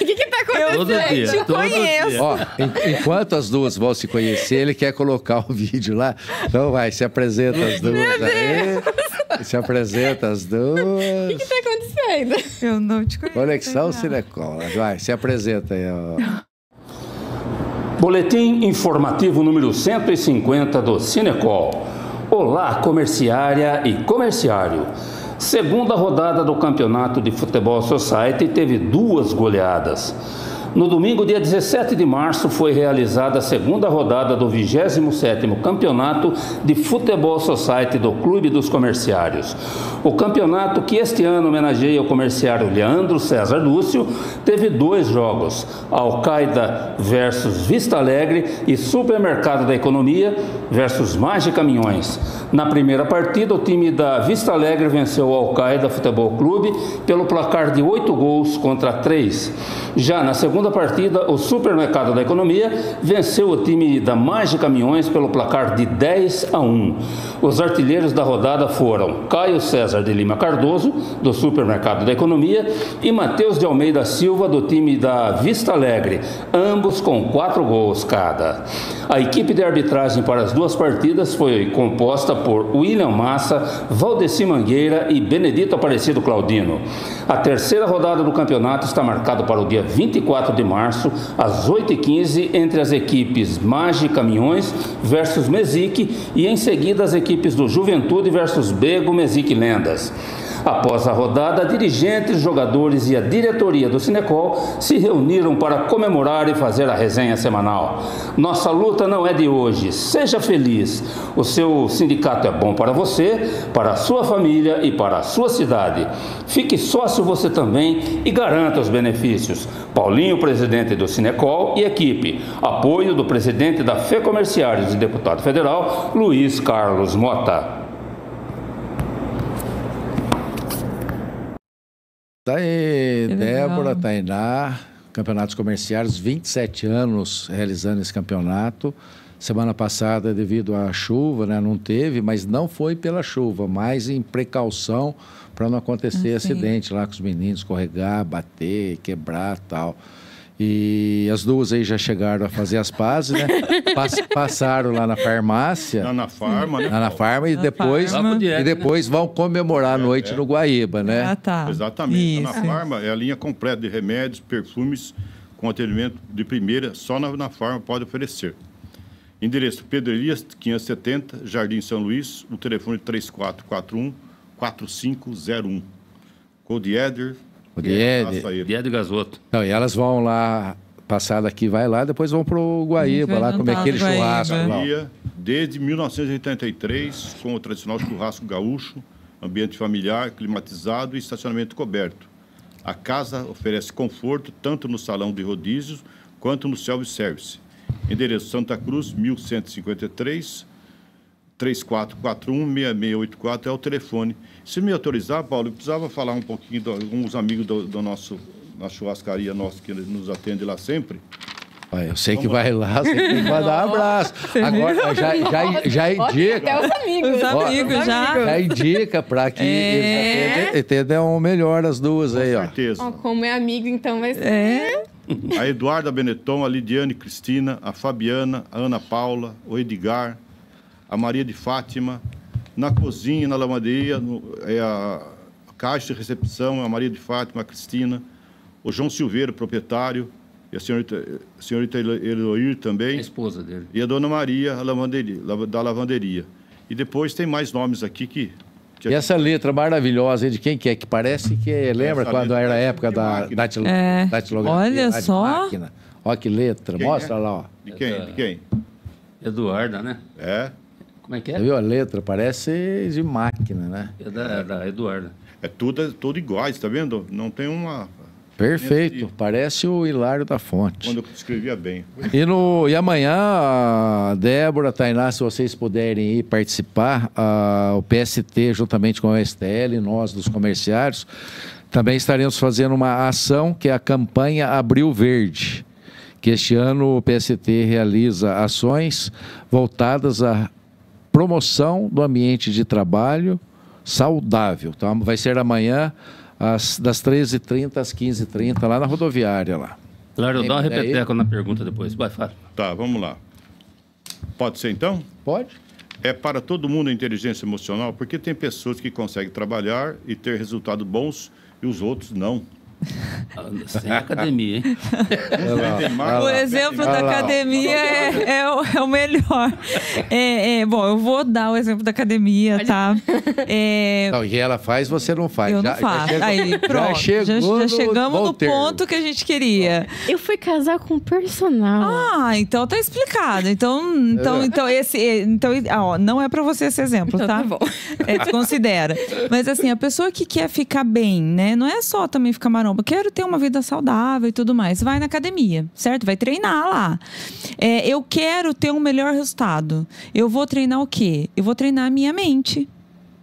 O que que tá acontecendo? Todo dia, te todo conheço. dia. Ó, en- enquanto as duas vão se conhecer, ele quer colocar o vídeo lá. Então vai, se apresenta as duas aí. Se apresenta as O duas. que tá acontecendo? Eu não te conheço. Conexão Cinecol. Vai, se apresenta aí. Ó. Boletim informativo número 150 do Cinecol. Olá, comerciária e comerciário. Segunda rodada do Campeonato de Futebol Society teve duas goleadas. No domingo, dia 17 de março, foi realizada a segunda rodada do 27º Campeonato de Futebol Society do Clube dos Comerciários. O campeonato, que este ano homenageia o comerciário Leandro César Lúcio, teve dois jogos: Al-Qaeda versus Vista Alegre e Supermercado da Economia versus Magi Caminhões. Na primeira partida, o time da Vista Alegre venceu o Al-Qaeda Futebol Clube pelo placar de 8 gols contra 3. Já na segunda partida, o Supermercado da Economia venceu o time da Magi Caminhões pelo placar de 10 a 1. Os artilheiros da rodada foram Caio César de Lima Cardoso, do Supermercado da Economia, e Matheus de Almeida Silva, do time da Vista Alegre, ambos com quatro gols cada. A equipe de arbitragem para as duas partidas foi composta por William Massa, Valdeci Mangueira e Benedito Aparecido Claudino. A terceira rodada do campeonato está marcada para o dia 24 de março, às 8h15, entre as equipes Magi Caminhões versus Mesique e em seguida as equipes do Juventude versus Bego, Mesique Lendas. Após a rodada, dirigentes, jogadores e a diretoria do Cinecol se reuniram para comemorar e fazer a resenha semanal. Nossa luta não é de hoje. Seja feliz. O seu sindicato é bom para você, para a sua família e para a sua cidade. Fique sócio você também e garanta os benefícios. Paulinho, presidente do Cinecol e equipe. Apoio do presidente da Fê Comerciários e deputado federal, Luiz Carlos Mota. Tá aí, Que Débora, legal. Tainá, campeonatos comerciais, 27 anos realizando esse campeonato. Semana passada, devido à chuva, né, não teve, mas não foi pela chuva, mas em precaução para não acontecer Ah, acidente lá com os meninos, escorregar, bater, quebrar tal. E as duas aí já chegaram a fazer as pazes, né? Pass- passaram lá na farmácia, Lá na farma, né? lá na farma e Na depois, farma. E depois vão comemorar a noite no Guaíba, né? Ah, tá. Exatamente. Lá Isso. Na farma é a linha completa de remédios, perfumes com atendimento de primeira, só na, na farma pode oferecer. Endereço Pedro Elias, 570, Jardim São Luís, o telefone 3441 4501. Code Eder. Code Eder. passa ele. Dia de gasoto. Não, e elas vão lá, passar daqui, vai lá, depois vão pro Guaíba, Vai lá comer aquele Guaíba. churrasco lá. desde 1983, com o tradicional churrasco gaúcho, ambiente familiar, climatizado e estacionamento coberto. A casa oferece conforto tanto no salão de rodízios quanto no self-service. Endereço Santa Cruz, 1153, 3441-6684 é o telefone. Se me autorizar, Paulo, eu precisava falar um pouquinho de alguns amigos do, do nosso, na churrascaria nossa que nos atende lá sempre. Olha, Eu sei que vai lá, tem que mandar um abraço. Agora, já, já, já indica. Até os amigos. Os Ó, amigos já. Já indica para que É. eles atendam- entendam melhor as duas aí, Com ó. certeza. Ó, como é amigo, então vai ser. É. A Eduarda Benetton, a Lidiane Cristina, a Fabiana, a Ana Paula, o Edgar, a Maria de Fátima. Na cozinha, na lavanderia, no- é a caixa de recepção, a Maria de Fátima, a Cristina, o João Silveira, proprietário, e a senhorita, a senhorita Elo- Eloir A também, esposa dele. e a dona Maria, a lavanderia, lava- da lavanderia. E depois tem mais nomes aqui que... que E essa letra maravilhosa aí de quem que é? Que parece que lembra Essa quando era a é época da datilo- É. datilografia, Olha só. máquina. Olha que letra, Quem mostra é? lá, ó. De quem? De quem? Eduarda, né? É. Como é que Você é? viu a letra? Parece de máquina, né? É da, é da Eduarda. É tudo, é tudo iguais, tá vendo? Não tem uma... Perfeito. Parece o Hilário da Fonte. Quando eu escrevia bem. E, no, e amanhã, a Débora, Tainá, se vocês puderem ir participar, a- o PST, juntamente com a STL, nós dos comerciários, também estaremos fazendo uma ação que é a campanha Abril Verde, que este ano o PST realiza ações voltadas à promoção do ambiente de trabalho saudável. Tá? Vai ser amanhã, às, das 13h30 às 15h30, lá na rodoviária. lá. Claro, dá uma Quem puder ir. repeteca na pergunta depois. Vai, fala. Tá, vamos lá. Pode ser então? Pode? É para todo mundo a inteligência emocional, porque tem pessoas que conseguem trabalhar e ter resultados bons e os outros não. Sem academia, hein? Mais- O exemplo da lá, academia é, é o, é o melhor. É, é, bom, eu vou dar o exemplo da academia, tá? É, Não, e ela faz, você não faz. eu Já- não já faço. chegou- Aí, pronto. Já, chegou já no chegamos no ponto que a gente queria. Eu fui casar com um personal. Ah, então tá explicado. Então, então, É. então esse, então, ah, ó, não é pra você esse exemplo, Então tá? tá bom. É, desconsidera. Mas assim, a pessoa que quer ficar bem, né? Não é só também ficar maromba. Quero ter uma vida saudável e tudo mais. Vai na academia, certo? Vai treinar lá. É, eu quero ter um melhor resultado. Eu vou treinar o quê? Eu vou treinar a minha mente.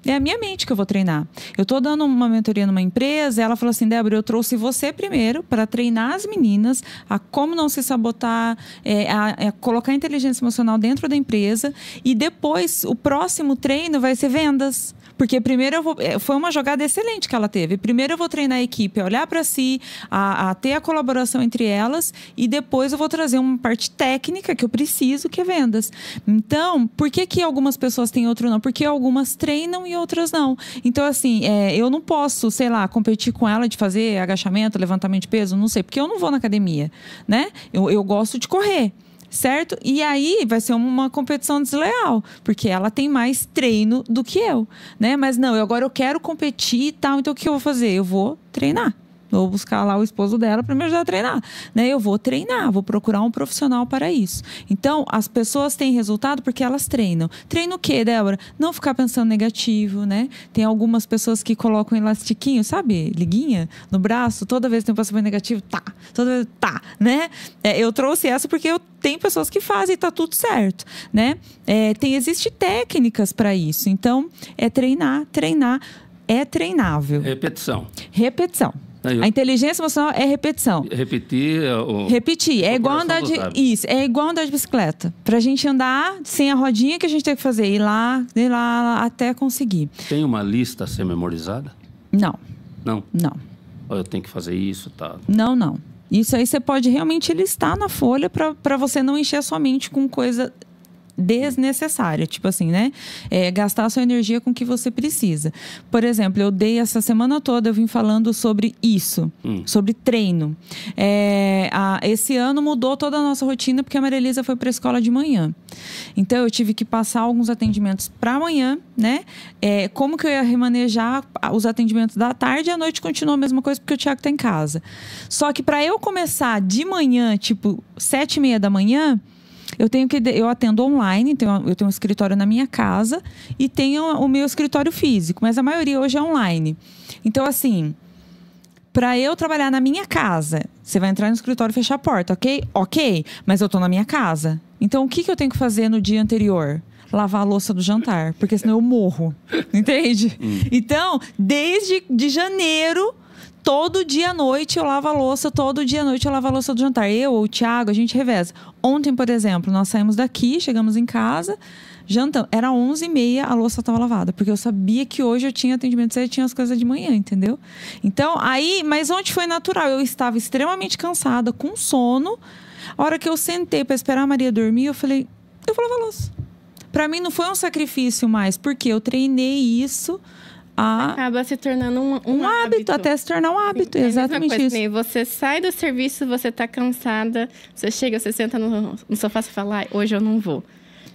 É a minha mente que eu vou treinar. Eu tô dando uma mentoria numa empresa, ela falou assim: Débora, eu trouxe você primeiro para treinar as meninas a como não se sabotar, é, a, a colocar a inteligência emocional dentro da empresa. E depois, o próximo treino vai ser vendas. Porque primeiro eu vou. é, Foi uma jogada excelente que ela teve. Primeiro eu vou treinar a equipe olhar para si, a, a ter a colaboração entre elas, e depois eu vou trazer uma parte técnica que eu preciso, que é vendas. Então, por que, que algumas pessoas têm outro não? Porque algumas treinam e outras não. Então, assim, é, eu não posso, sei lá, competir com ela de fazer agachamento, levantamento de peso, não sei, porque eu não vou na academia, né? Eu, eu gosto de correr certo? E aí vai ser uma competição desleal, porque ela tem mais treino do que eu, né? Mas não, eu agora eu quero competir e tal, então o que eu vou fazer? Eu vou treinar. Vou buscar lá o esposo dela para me ajudar a treinar. Né? Eu vou treinar, vou procurar um profissional para isso. Então, as pessoas têm resultado porque elas treinam. Treino o quê, Débora? Não ficar pensando negativo, né? Tem algumas pessoas que colocam elastiquinho, sabe? Liguinha no braço, toda vez que tem um pensamento negativo, tá. Toda vez, tá, né? É, eu trouxe essa porque eu tenho pessoas que fazem e tá tudo certo, né? É, tem, existe técnicas para isso. Então, é treinar, treinar. É treinável. Repetição. Repetição. Eu- A inteligência emocional é repetição. Repetir o... Repetir. É igual andar de. Isso, é igual andar de bicicleta. Pra gente andar sem a rodinha que a gente tem que fazer. Ir lá, ir lá até conseguir. Tem uma lista a ser memorizada? Não, Não. não. Ou eu tenho que fazer isso, tá? Não, não. Isso aí você pode realmente listar na folha para você não encher a sua mente com coisa desnecessária, tipo assim, né? É, gastar sua energia com o que você precisa. Por exemplo, eu dei essa semana toda, eu vim falando sobre isso, sobre treino. É, a- esse ano mudou toda a nossa rotina porque a Maria Elisa foi para a escola de manhã. Então eu tive que passar alguns atendimentos para amanhã, né? É, como que eu ia remanejar os atendimentos da tarde e à noite continua a mesma coisa porque o Tiago está em casa. Só que para eu começar de manhã, tipo sete e meia da manhã, eu tenho que eu atendo online, então eu tenho um escritório na minha casa e tenho o meu escritório físico, mas a maioria hoje é online. Então assim, para eu trabalhar na minha casa, você vai entrar no escritório e fechar a porta, ok? Ok, mas eu tô na minha casa. Então o que, que eu tenho que fazer no dia anterior? Lavar a louça do jantar, porque senão eu morro. Entende? Então, desde de janeiro, todo dia à noite eu lavo a louça, todo dia à noite eu lavo a louça do jantar. Eu ou o Thiago, a gente reveza. Ontem, por exemplo, nós saímos daqui, chegamos em casa, jantamos. Era 11h30, a louça estava lavada, porque eu sabia que hoje eu tinha atendimento cedo e tinha as coisas de manhã, entendeu? Então, aí, mas ontem foi natural. Eu estava extremamente cansada, com sono. A hora que eu sentei para esperar a Maria dormir, eu falei, eu vou lavar a louça. Para mim não foi um sacrifício mais, porque eu treinei isso a Acaba se tornando um, um, um hábito, até se tornar um hábito. É a mesma exatamente coisa, isso. nem Você sai do serviço, você tá cansada, você chega, você senta no, no sofá, você fala, "Ai, hoje eu não vou.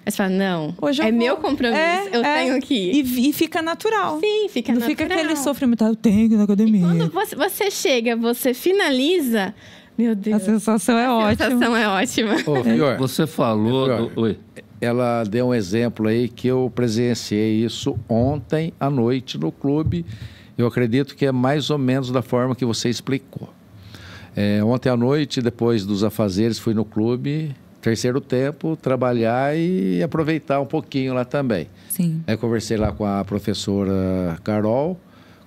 Aí você fala, não, Hoje é vou. meu compromisso, É, eu é. tenho que ir. E, e fica natural. Sim, fica não natural. fica aquele sofrimento, ah, eu tenho que ir na academia. Quando você, você chega, você finaliza, meu A Deus, sensação é a ótima. sensação é ótima. Ô, Fior, Você falou... Melhor. Oi. Ela deu um exemplo aí que eu presenciei isso ontem à noite no clube. Eu acredito que é mais ou menos da forma que você explicou. É, ontem à noite, depois dos afazeres, fui no clube, terceiro tempo, trabalhar e aproveitar um pouquinho lá também. Sim. Aí conversei lá com a professora Carol,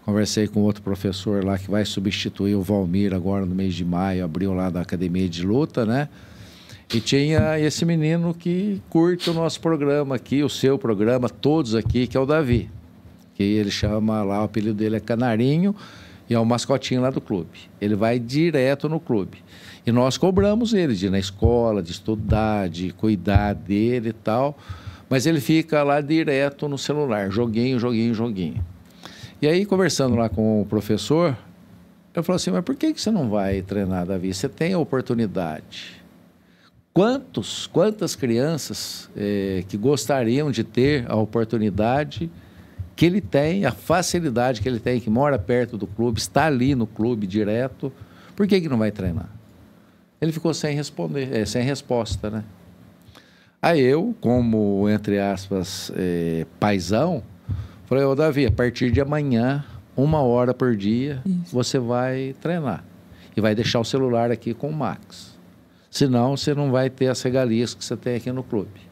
conversei com outro professor lá que vai substituir o Valmir agora no mês de maio, abriu lá da academia de luta, né? E tinha esse menino que curte o nosso programa aqui, o seu programa, todos aqui, que é o Davi. Que ele chama lá, o apelido dele é Canarinho e é o mascotinho lá do clube. Ele vai direto no clube. E nós cobramos ele de ir na escola, de estudar, de cuidar dele e tal. Mas ele fica lá direto no celular, joguinho, joguinho, joguinho. E aí, conversando lá com o professor, eu falei assim: mas por que, que você não vai treinar, Davi? Você tem a oportunidade. Quantos, quantas crianças eh, que gostariam de ter a oportunidade que ele tem, a facilidade que ele tem, que mora perto do clube, está ali no clube direto, por que, que não vai treinar? Ele ficou sem responder, eh, sem resposta, né? Aí eu, como, entre aspas, eh, paizão, falei, ô Davi, a partir de amanhã, uma hora por dia, você vai treinar. E vai deixar o celular aqui com o Max. Senão, você não vai ter as regalias que você tem aqui no clube.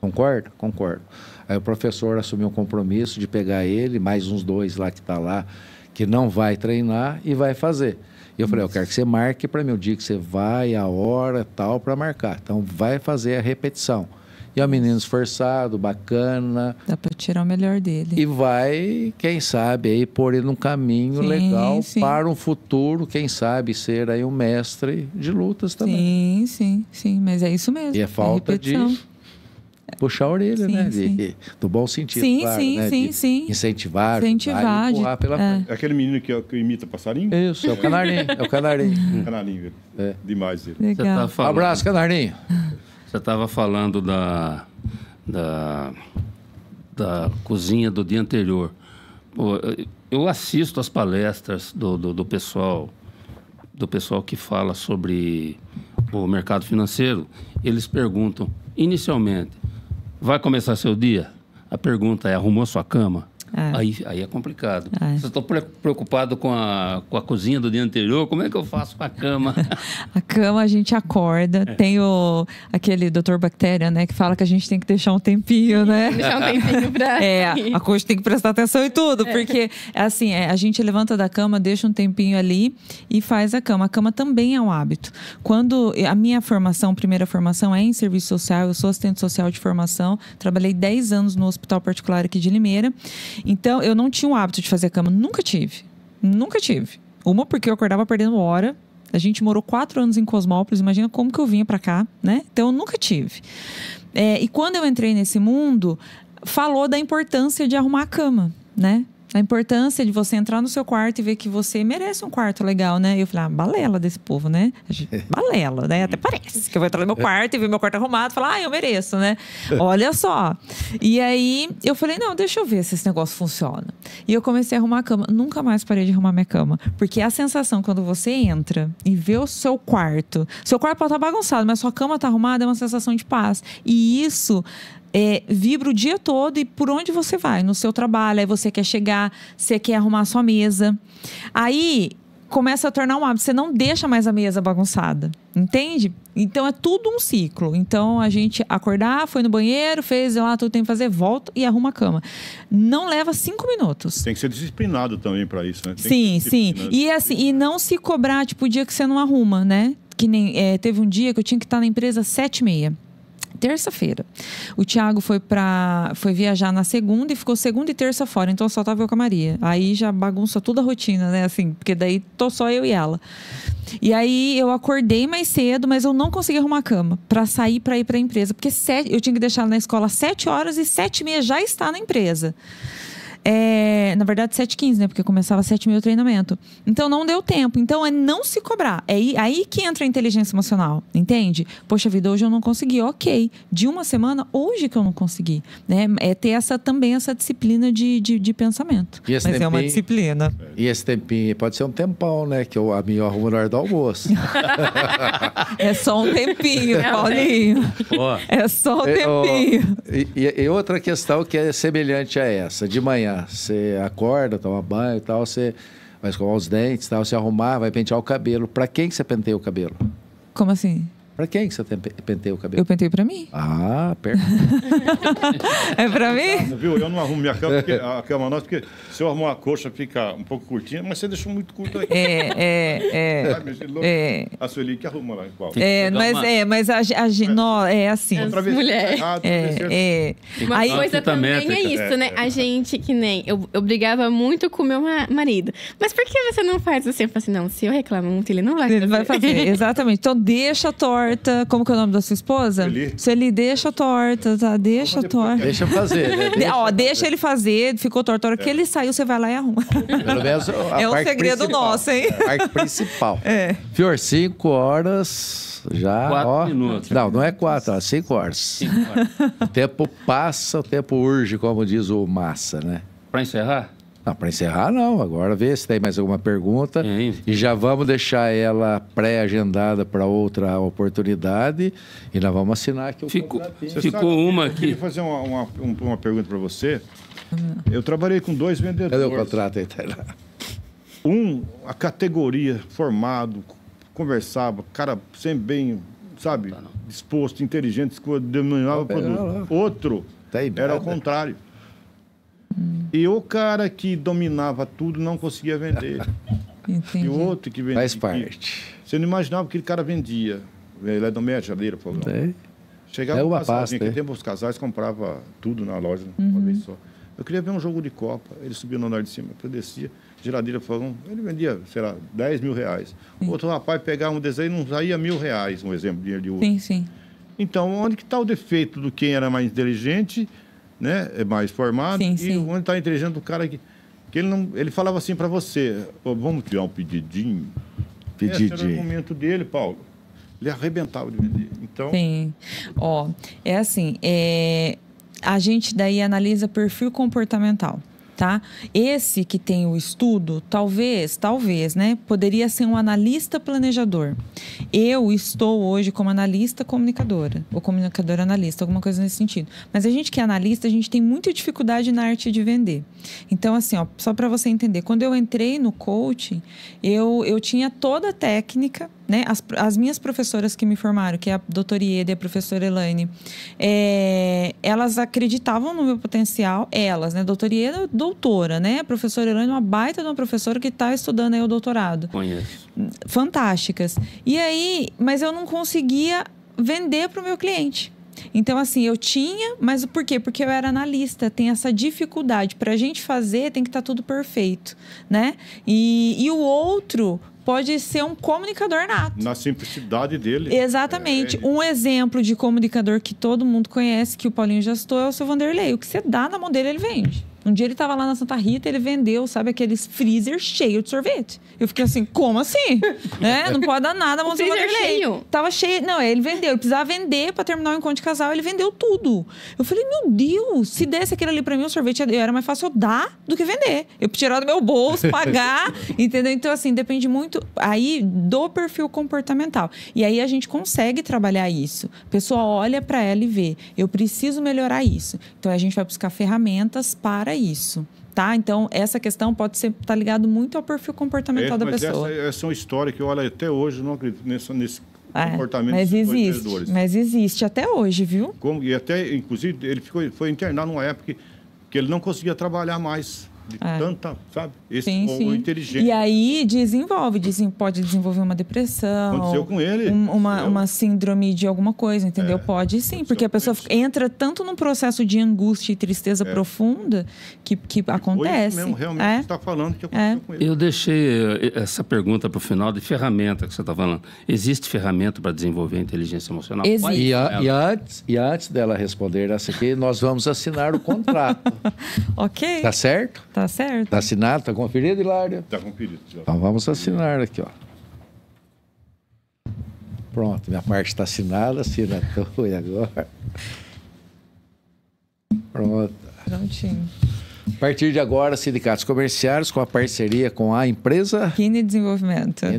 Concorda? Concordo. Aí o professor assumiu o compromisso de pegar ele, mais uns dois lá que está lá, que não vai treinar e vai fazer. E eu falei, eu quero que você marque para mim o dia que você vai, a hora tal, para marcar. Então, vai fazer a repetição. E é um menino esforçado, bacana, Dá pra tirar o melhor dele. e vai, quem sabe, aí pôr ele num caminho Sim, legal sim. para um futuro, quem sabe, ser aí um mestre de lutas também. Sim, sim, sim. Mas é isso mesmo. E é falta repetição. de puxar a orelha, Sim, né? De, sim. do bom sentido, Sim, claro, sim, né? sim, De sim. Incentivar, Incentivar, e de- empurrar pela é. frente. É aquele menino que, que imita passarinho? Isso, é o canarinho, é o canarinho. Canarinho, velho. É. Demais ele. Você tá Legal. Um abraço, canarinho. Você estava falando da, da, da cozinha do dia anterior. Pô, eu assisto as palestras do, do, do pessoal do pessoal que fala sobre o mercado financeiro. Eles perguntam, inicialmente, vai começar seu dia? A pergunta é, arrumou sua cama? É. Aí, aí é complicado. É. Se eu estou preocupado com a, com a cozinha do dia anterior, como é que eu faço com a cama? A cama a gente acorda, É. tem o, aquele doutor Bactéria, né, que fala que a gente tem que deixar um tempinho, né? Deixar um tempinho pra. É, a coach tem que prestar atenção em tudo, porque assim, é, a gente levanta da cama, deixa um tempinho ali e faz a cama. A cama também é um hábito. Quando a minha formação, primeira formação é em serviço social, eu sou assistente social de formação, trabalhei 10 anos no hospital particular aqui de Limeira. Então, eu não tinha o hábito de fazer cama, nunca tive. Nunca tive. Uma porque eu acordava perdendo hora. A gente morou quatro anos em Cosmópolis, imagina como que eu vinha para cá, né? Então eu nunca tive. É, e quando eu entrei nesse mundo, falou da importância de arrumar a cama, né? A importância de você entrar no seu quarto e ver que você merece um quarto legal, né? E eu falei, ah, balela desse povo, né? Balela, né? Até parece que eu vou entrar no meu quarto e ver meu quarto arrumado e falar, ah, eu mereço, né? Olha só. E aí eu falei, não, deixa eu ver se esse negócio funciona. E eu comecei a arrumar a cama. Nunca mais parei de arrumar minha cama. Porque a sensação quando você entra e vê o seu quarto, seu quarto pode estar bagunçado, mas sua cama tá arrumada, é uma sensação de paz. E isso é, vibra o dia todo e por onde você vai, no seu trabalho, aí você quer chegar, você quer arrumar a sua mesa. Aí começa a tornar um hábito, você não deixa mais a mesa bagunçada, entende? Então é tudo um ciclo. Então a gente acordar, foi no banheiro, fez lá tudo tem que fazer, volta e arruma a cama. Não leva cinco minutos. Tem que ser disciplinado também para isso, né? Tem Sim, sim. E assim, e não se cobrar, tipo, o dia que você não arruma, né? Que nem é, teve um dia que eu tinha que estar na empresa às sete e meia. Terça-feira. O Thiago foi para foi viajar na segunda e ficou segunda e terça fora, então só tava eu com a Maria. Aí já bagunça toda a rotina, né? Assim, porque daí tô só eu e ela. E aí eu acordei mais cedo, mas eu não consegui arrumar a cama para sair para ir para a empresa, porque sete, eu tinha que deixar na escola às sete horas e sete e meia já está na empresa. É, na verdade, 7h15, né? Porque começava às 7h30 o treinamento. Então não deu tempo. Então é não se cobrar. É aí, aí que entra a inteligência emocional, entende? Poxa vida, hoje eu não consegui. Ok. De uma semana, hoje que eu não consegui. Né? É ter essa, também essa disciplina de, de, de pensamento. E esse Mas é uma tempinho- disciplina. E esse tempinho pode ser um tempão, né? Que eu, a minha arrumo na hora do almoço. É só um tempinho, Paulinho. Ó, É só um É, ó, tempinho. E, e- e outra questão que é semelhante a essa. De manhã, você acorda, toma banho e tal, você vai escovar os dentes, tal, você arrumar, vai pentear o cabelo. Para quem que você penteia o cabelo? Como assim? Para quem que você penteia o cabelo? Eu pentei pra mim? Ah, perfeito. É pra mim? Viu? Eu não arrumo minha cama, porque a cama nossa, porque se eu arrumar a coxa fica um pouco curtinha, mas você deixou muito curto aí. É, é, é. Sabe? É. A Sueli que arruma lá igual. É, mas uma- é, mas a, a, gen- nó- é assim. Outra vez mulher. errado, vez certo. É, é. Uma Aí, coisa também métrica. é isso, É, né? é. A gente que nem. Eu, eu brigava muito com meu ma- marido. Mas por que você não faz assim? Eu falei assim: não, se eu reclamo muito, ele não vai fazer. ele vai fazer, exatamente. Então deixa torta. Como que é o nome da sua esposa? Sueli. Sueli, deixa torta, tá? Deixa torta. Deixa fazer, né? De- ó, deixa ele fazer, ficou torta. A hora que ele saiu, você vai lá e arruma. Pelo menos a É um segredo principal. nosso, hein? A parte principal. É. Fior, cinco horas já. Quatro ó. minutos. Não, não é quatro, ó, cinco horas. cinco horas. O tempo passa, o tempo urge, como diz o Massa, né? Para encerrar? Não, para encerrar, não. Agora vê se tem mais alguma pergunta. Tem. E já vamos deixar ela pré-agendada para outra oportunidade. E nós vamos assinar aqui o Ficou, ficou sabe, uma Eu queria aqui. fazer uma, uma, um- uma pergunta para você. Eu trabalhei com dois Cadê o vendedores. contrato aí? Um, a categoria, formado, conversava, cara sempre bem, sabe, disposto, inteligente, que dominava o Tá produto. Outro Tá era o nada. Contrário. E o cara que dominava tudo não conseguia vender. Entendi. E o outro que vendia. Faz que- parte. Você não imaginava que aquele cara vendia. Ele é do médio, janeiro, falou. Tem. Chegava É um uma pasta, Naquele é. tempo os casais compravam tudo na loja, Uhum. uma vez só. Eu queria ver um jogo de Copa. Ele subia no andar de cima, eu descia, geladeira falou, ele vendia, sei lá, 10 mil reais. Outro rapaz pegava um desenho e não saía mil reais, um exemplo de de outro. Sim, sim. Então, onde que está o defeito do quem era mais inteligente, né? É mais formado, Sim, e sim. onde está inteligente do cara que, que ele não, ele falava assim para você, "Ô, vamos criar um pedidinho. Esse era o Pedidinho. argumento dele, Paulo. Ele arrebentava de vender. Então, Sim. Ó, é assim, é, a gente daí analisa perfil comportamental. Tá? Esse que tem o estudo, talvez, talvez, né, poderia ser um analista planejador. Eu estou hoje como analista comunicadora, ou comunicadora analista, alguma coisa nesse sentido. Mas a gente que é analista, a gente tem muita dificuldade na arte de vender. Então, assim, ó, só para você entender, quando eu entrei no coaching, eu, eu tinha toda a técnica, né? As, as minhas professoras que me formaram, que é a doutora Ieda e a professora Elaine, é, elas acreditavam no meu potencial, elas, né? Doutora Ieda, doutora, né? A professora Elaine, uma baita de uma professora que está estudando aí o doutorado. Conheço. Fantásticas. E aí, mas eu não conseguia vender para o meu cliente. Então, assim, eu tinha, mas por quê? Porque eu era analista, tem essa dificuldade. Para a gente fazer, tem que estar tá tudo perfeito, né? E, e o outro pode ser um comunicador nato. Na simplicidade dele. Exatamente. É... Um exemplo de comunicador que todo mundo conhece, que o Paulinho já citou, é o seu Vanderlei. O que você dá na mão dele, ele vende. Um dia ele estava lá na Santa Rita, ele vendeu, sabe, aqueles freezer cheio de sorvete. Eu fiquei assim, como assim? né? Não pode dar nada, vamos freezer cheio. Tava cheio. Não, ele vendeu, ele precisava vender para terminar o encontro de casal, ele vendeu tudo. Eu falei, meu Deus, se desse aquele ali para mim, o sorvete era mais fácil eu dar do que vender. Eu tirar do meu bolso, pagar, entendeu? Então, assim, depende muito aí do perfil comportamental. E aí a gente consegue trabalhar isso. A pessoa olha para ela e vê, eu preciso melhorar isso. Então a gente vai buscar ferramentas para para isso. Tá? Então, essa questão pode ser tá ligado muito ao perfil comportamental é, da pessoa. Essa, essa é uma história que eu olho até hoje, não acredito nesse, nesse é, comportamento mas existe, mas existe até hoje, viu? Como, e até, inclusive, ele ficou, foi internado numa época que, que ele não conseguia trabalhar mais de é. tanta, sabe? Esse sim, sim. inteligente. E aí desenvolve, pode desenvolver uma depressão. Aconteceu com ele. Um, uma, uma síndrome de alguma coisa, entendeu? É. Pode sim, porque a pessoa entra tanto num processo de angústia e tristeza é. profunda que, que acontece. Mesmo, realmente é. está falando que aconteceu é. com ele. Eu deixei eh, essa pergunta para o final de ferramenta que você está falando. Existe ferramenta para desenvolver a inteligência emocional? Existe. E, a, e, antes, e antes dela responder essa aqui, nós vamos assinar o contrato. ok. Tá certo? Tá certo. Tá assinado? Tá conferido, Hilário? Tá conferido. Já. Então vamos assinar aqui, ó. Pronto, minha parte está assinada, assina e agora. Pronto. Prontinho. A partir de agora, sindicatos comerciais com a parceria com a empresa Kine Desenvolvimento. Kine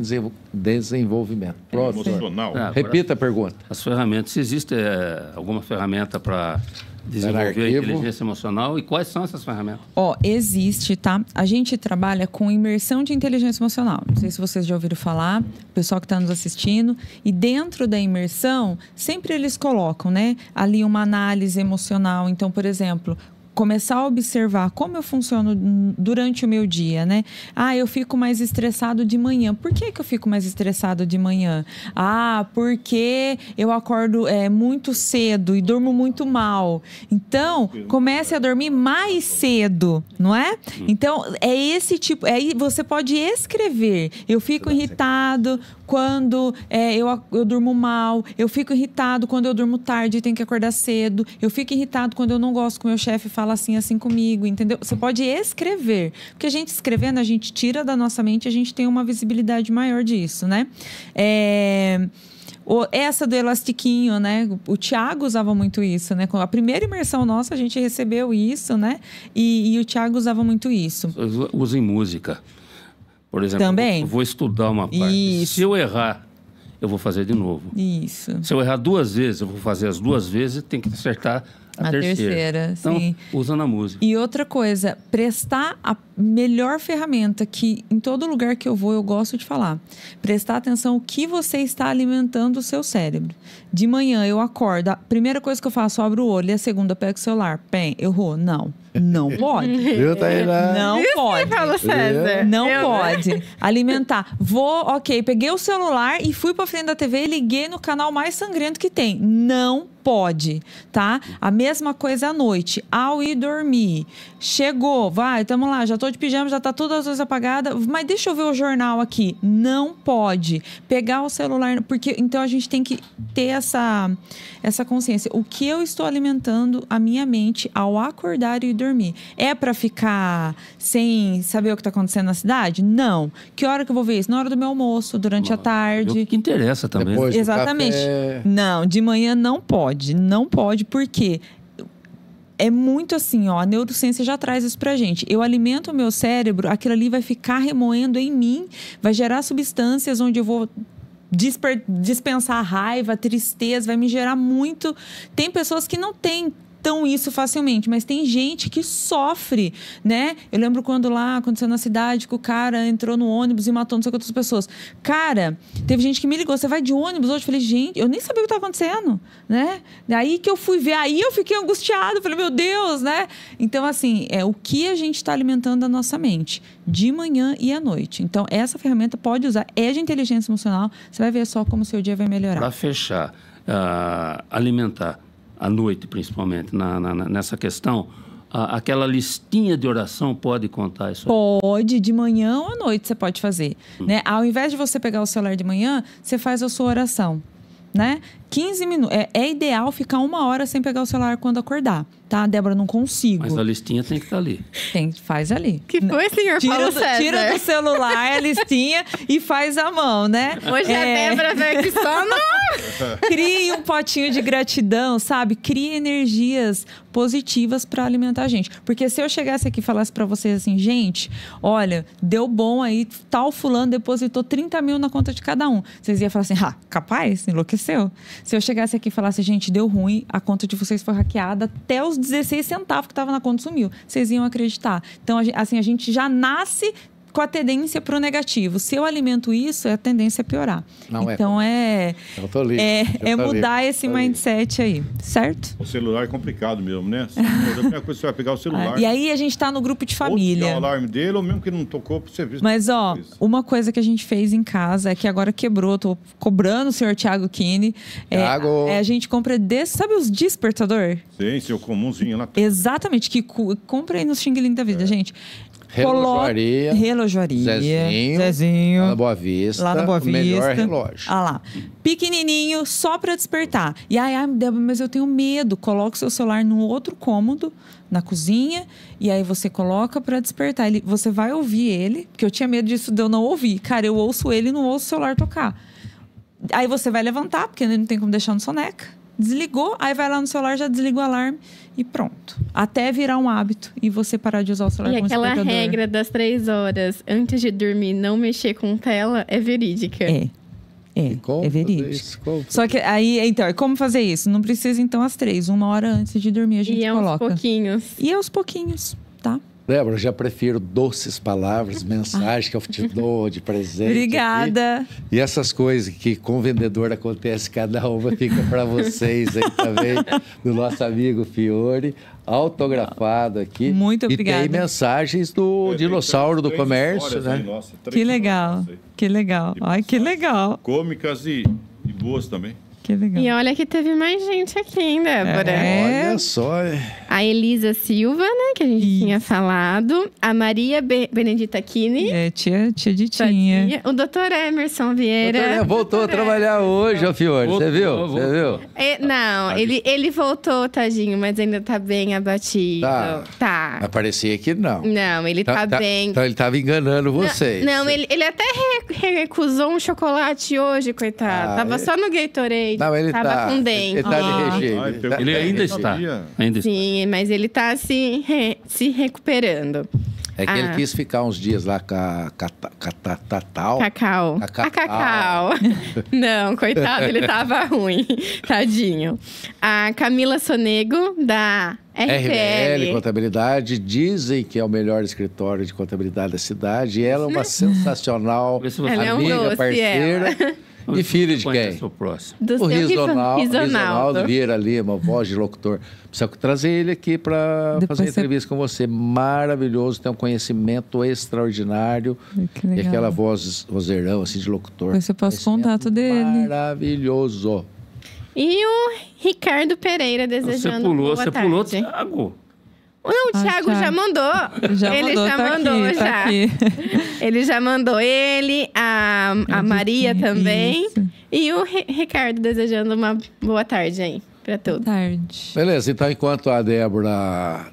Desenvolvimento. Pronto. Emocional. É, Repita a pergunta. As ferramentas, se existe é, alguma ferramenta para desenvolver a inteligência emocional e quais são essas ferramentas? Ó, oh, existe, tá? A gente trabalha com imersão de inteligência emocional. Não sei se vocês já ouviram falar, o pessoal que está nos assistindo. E dentro da imersão, sempre eles colocam, né? Ali uma análise emocional. Então, por exemplo, começar a observar como eu funciono durante o meu dia, né? Ah, eu fico mais estressado de manhã. Por que, que eu fico mais estressado de manhã? Ah, porque eu acordo é, muito cedo e durmo muito mal. Então, comece a dormir mais cedo, não é? Então, é esse tipo. Aí é, você pode escrever. Eu fico irritado quando é, eu, eu durmo mal. Eu fico irritado quando eu durmo tarde e tenho que acordar cedo. Eu fico irritado quando eu não gosto que o meu chefe fala assim, assim comigo, entendeu? Você pode escrever. Porque a gente escrevendo, a gente tira da nossa mente, a gente tem uma visibilidade maior disso, né? É... Essa do elastiquinho, né? O Tiago usava muito isso, né? Com a primeira imersão nossa, a gente recebeu isso, né? E, e o Tiago usava muito isso. Usa em música. Por exemplo, Também? Eu vou estudar uma parte. Isso. Se eu errar, eu vou fazer de novo. Isso. Se eu errar duas vezes, eu vou fazer as duas vezes, tem que acertar a, a terceira. terceira então, sim. usando a música. E outra coisa, prestar a melhor ferramenta que em todo lugar que eu vou eu gosto de falar. Prestar atenção o que você está alimentando o seu cérebro. De manhã eu acordo, a primeira coisa que eu faço, eu abro o olho e a segunda pego o celular. Bem, eu vou. Não. Não pode. Viu, Tainá? Não Isso pode. Fala, César. Não eu... pode. Alimentar. Vou, ok, peguei o celular e fui pra frente da TV e liguei no canal mais sangrento que tem. Não pode, tá? A mesma coisa à noite. Ao ir dormir. Chegou, vai, tamo lá, já tô de pijama, já tá tudo as luzes apagadas, mas deixa eu ver o jornal aqui. Não pode. Pegar o celular, porque então a gente tem que ter essa, essa consciência. O que eu estou alimentando a minha mente ao acordar e dormir? É para ficar sem saber o que está acontecendo na cidade? Não. Que hora que eu vou ver isso? Na hora do meu almoço, durante a tarde. O que interessa também. Exatamente. Não, de manhã não pode. Não pode, porque é muito assim, ó. A neurociência já traz isso pra gente. Eu alimento o meu cérebro, aquilo ali vai ficar remoendo em mim, vai gerar substâncias onde eu vou dispensar raiva, tristeza, vai me gerar muito. Tem pessoas que não têm tão isso facilmente, mas tem gente que sofre, né? Eu lembro quando lá aconteceu na cidade que o cara entrou no ônibus e matou não sei quantas pessoas. Cara, teve gente que me ligou, você vai de ônibus hoje? Eu falei, gente, eu nem sabia o que estava acontecendo, né? Daí que eu fui ver, aí eu fiquei angustiado, falei, meu Deus, né? Então, assim, é o que a gente está alimentando a nossa mente, de manhã e à noite. Então, essa ferramenta pode usar, é de inteligência emocional, você vai ver só como o seu dia vai melhorar. Para fechar, ah, alimentar à noite, principalmente, na, na- nessa questão, ah, aquela listinha de oração pode contar isso? Pode, de manhã ou à noite você pode fazer. Né? Ao invés de você pegar o celular de manhã, você faz a sua oração. Né? 15 minutos. É, é ideal ficar uma hora sem pegar o celular quando acordar. Tá, Débora? Não consigo. Mas a listinha tem que estar ali. Tem, faz ali. Que foi, senhor Tira Paulo do, César? tira do celular a listinha e faz a mão, né? Hoje a É. Débora veio aqui só no... Crie um potinho de gratidão, sabe? Crie energias positivas para alimentar a gente. Porque se eu chegasse aqui e falasse para vocês assim, gente, olha, deu bom aí, tal fulano depositou 30 mil na conta de cada um. Vocês iam falar assim, ah, capaz, enlouqueceu. Se eu chegasse aqui e falasse, gente, deu ruim, a conta de vocês foi hackeada, até os 16 centavos que estava na conta sumiu. Vocês iam acreditar. Então, assim, a gente já nasce com a tendência para o negativo. Se eu alimento isso, a tendência é piorar. Não é então é, Eu tô livre. é, Eu é tô mudar livre, esse livre. mindset aí, certo? O celular é complicado mesmo, né? A primeira coisa que você vai pegar o celular. É, E aí a gente tá no grupo de Ou família. o alarme dele, ou mesmo que não tocou pro serviço. Mas, ó, uma coisa que a gente fez em casa é que agora quebrou, tô cobrando o senhor Thiago Kine. É, Thiago. é, a gente compra desse, sabe os despertador? Sim, seu comumzinho lá. Exatamente, que aí no Xing Ling da É. vida, gente. Relojoaria. Colo- Relojoaria. Zezinho. Zezinho. Lá na Boa Vista. Lá na Boa o melhor Vista. relógio. Ah lá. Pequenininho, só para despertar. E aí, Débora, mas eu tenho medo. Coloca o seu celular no outro cômodo, na cozinha, e aí você coloca para despertar. Ele, você vai ouvir ele, porque eu tinha medo disso de eu não ouvir. Cara, eu ouço ele e não ouço o celular tocar. Aí você vai levantar, porque não tem como deixar no soneca. Desligou, aí vai lá no celular, já desliga o alarme e pronto. Até virar um hábito e você parar de usar o celular E como aquela despertador. regra das três horas antes de dormir, não mexer com tela, é verídica. É. É, Como é verídico. Só que aí, então, e como fazer isso? Não precisa, então, às três. Uma hora antes de dormir a gente E é coloca. pouquinhos. E aos pouquinhos, tá? Débora, eu já prefiro doces palavras, mensagens que eu te dou de presente. aqui. Obrigada. E essas coisas que com o vendedor acontece, cada uma fica para vocês aí também, do nosso amigo Fiore, autografado aqui. Muito obrigada. E tem mensagens do tem dinossauro do comércio, né? aí, nossa, Que legal. Que legal. Ai, que legal. Cômicas e, e boas também. Que legal. E olha que teve mais gente aqui, hein, Débora? É. Olha só. A Elisa Silva, né, que a gente Isso. tinha falado. A Maria Be- Benedita Kini. É, tia, tia Ditinha. tadinha. O doutor Emerson Vieira. Doutor, né, voltou a trabalhar hoje, ó, Fiore. Você viu? Você viu? É, não, ele, ele voltou, tadinho, mas ainda tá bem abatido. Tá. Tá. Mas parecia que não. Não, ele tá, bem. Então ele estava enganando vocês. Não, ele, ele até re- recusou um chocolate hoje, coitado. Ah, Tava ele- só no Gatorade. Não, ele Tava tá. com dente. Ele tá Ah. de regime. Ai, Ele tá- Ele ainda está. Ainda está. Sim, mas ele tá se, re- se recuperando. É que ele Ah. quis ficar uns dias lá com a. Cacau. A Cacau. A Cacau. Não, coitado, ele tava ruim. Tadinho. A Camila Sonego, da RBL RPL. Contabilidade, dizem que é o melhor escritório de contabilidade da cidade. E ela é uma sensacional você- Ela é um amiga, doce, parceira. E filha de quem? o próximo. Do O Risonaldo, Risonaldo. Vieira Lima, voz de locutor. Precisa trazer ele aqui para fazer você- entrevista com você. Maravilhoso, tem um conhecimento extraordinário. Que E aquela voz, vozeirão, assim, de locutor. Você passa o contato dele. Maravilhoso. E o Ricardo Pereira Você desejando pulou, boa você tarde. pulou, Thiago. Não, o Ah, Thiago Thiago. já mandou. Já ele mandou, já tá mandou, aqui, já. Tá aqui. Ele já mandou ele, a, a Maria também. Isso. E o Ri- Ricardo desejando uma boa tarde aí pra todos. Tarde. Beleza, então enquanto a Débora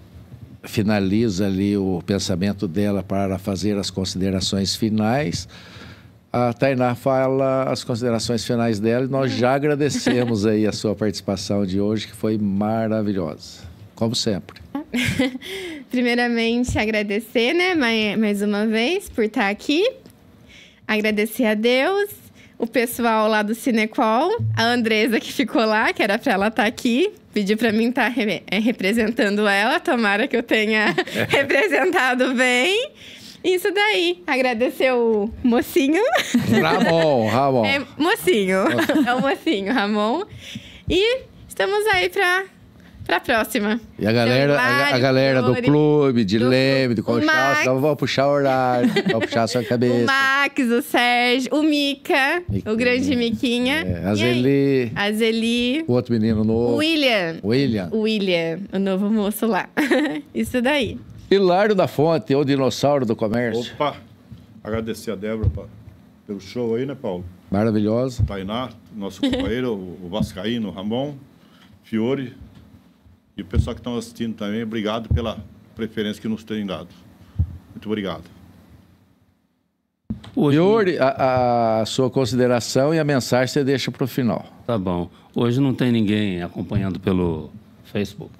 finaliza ali o pensamento dela para fazer as considerações finais, a Tainá fala as considerações finais dela e nós já agradecemos aí a sua participação de hoje, que foi maravilhosa. como sempre. Primeiramente, agradecer, né, mai- mais uma vez, por estar aqui. Agradecer a Deus, o pessoal lá do Cinecol, a Andresa que ficou lá, que era para ela estar aqui. Pediu para mim estar re- eh, representando ela. Tomara que eu tenha representado bem. Isso daí. Agradecer o mocinho. Ramon, Ramon. É mocinho. É o mocinho, Ramon. E estamos aí para a próxima. E a galera, a, a galera do clube, de do Leme, de clube, o Conchal, senão vão puxar o horário, vão puxar a sua O cabeça. Max, o Sérgio, o Mica, Miquinha. o grande Miquinha. É, a? Zeli, A Zeli. o outro menino O novo, William. William. O William, o novo moço lá. Isso daí. Hilário da Fonte, o dinossauro do comércio. Opa! Agradecer a Débora pa- pelo show aí, né, Paulo? Maravilhosa. Tainá, nosso companheiro, o o Vascaíno, o Ramon, Fiore e o pessoal que estão assistindo também. Obrigado pela preferência que nos têm dado. Muito obrigado. Hoje, Yuri, a, a sua consideração e a mensagem você deixa para o final. Tá bom. Hoje não tem ninguém acompanhando pelo Facebook.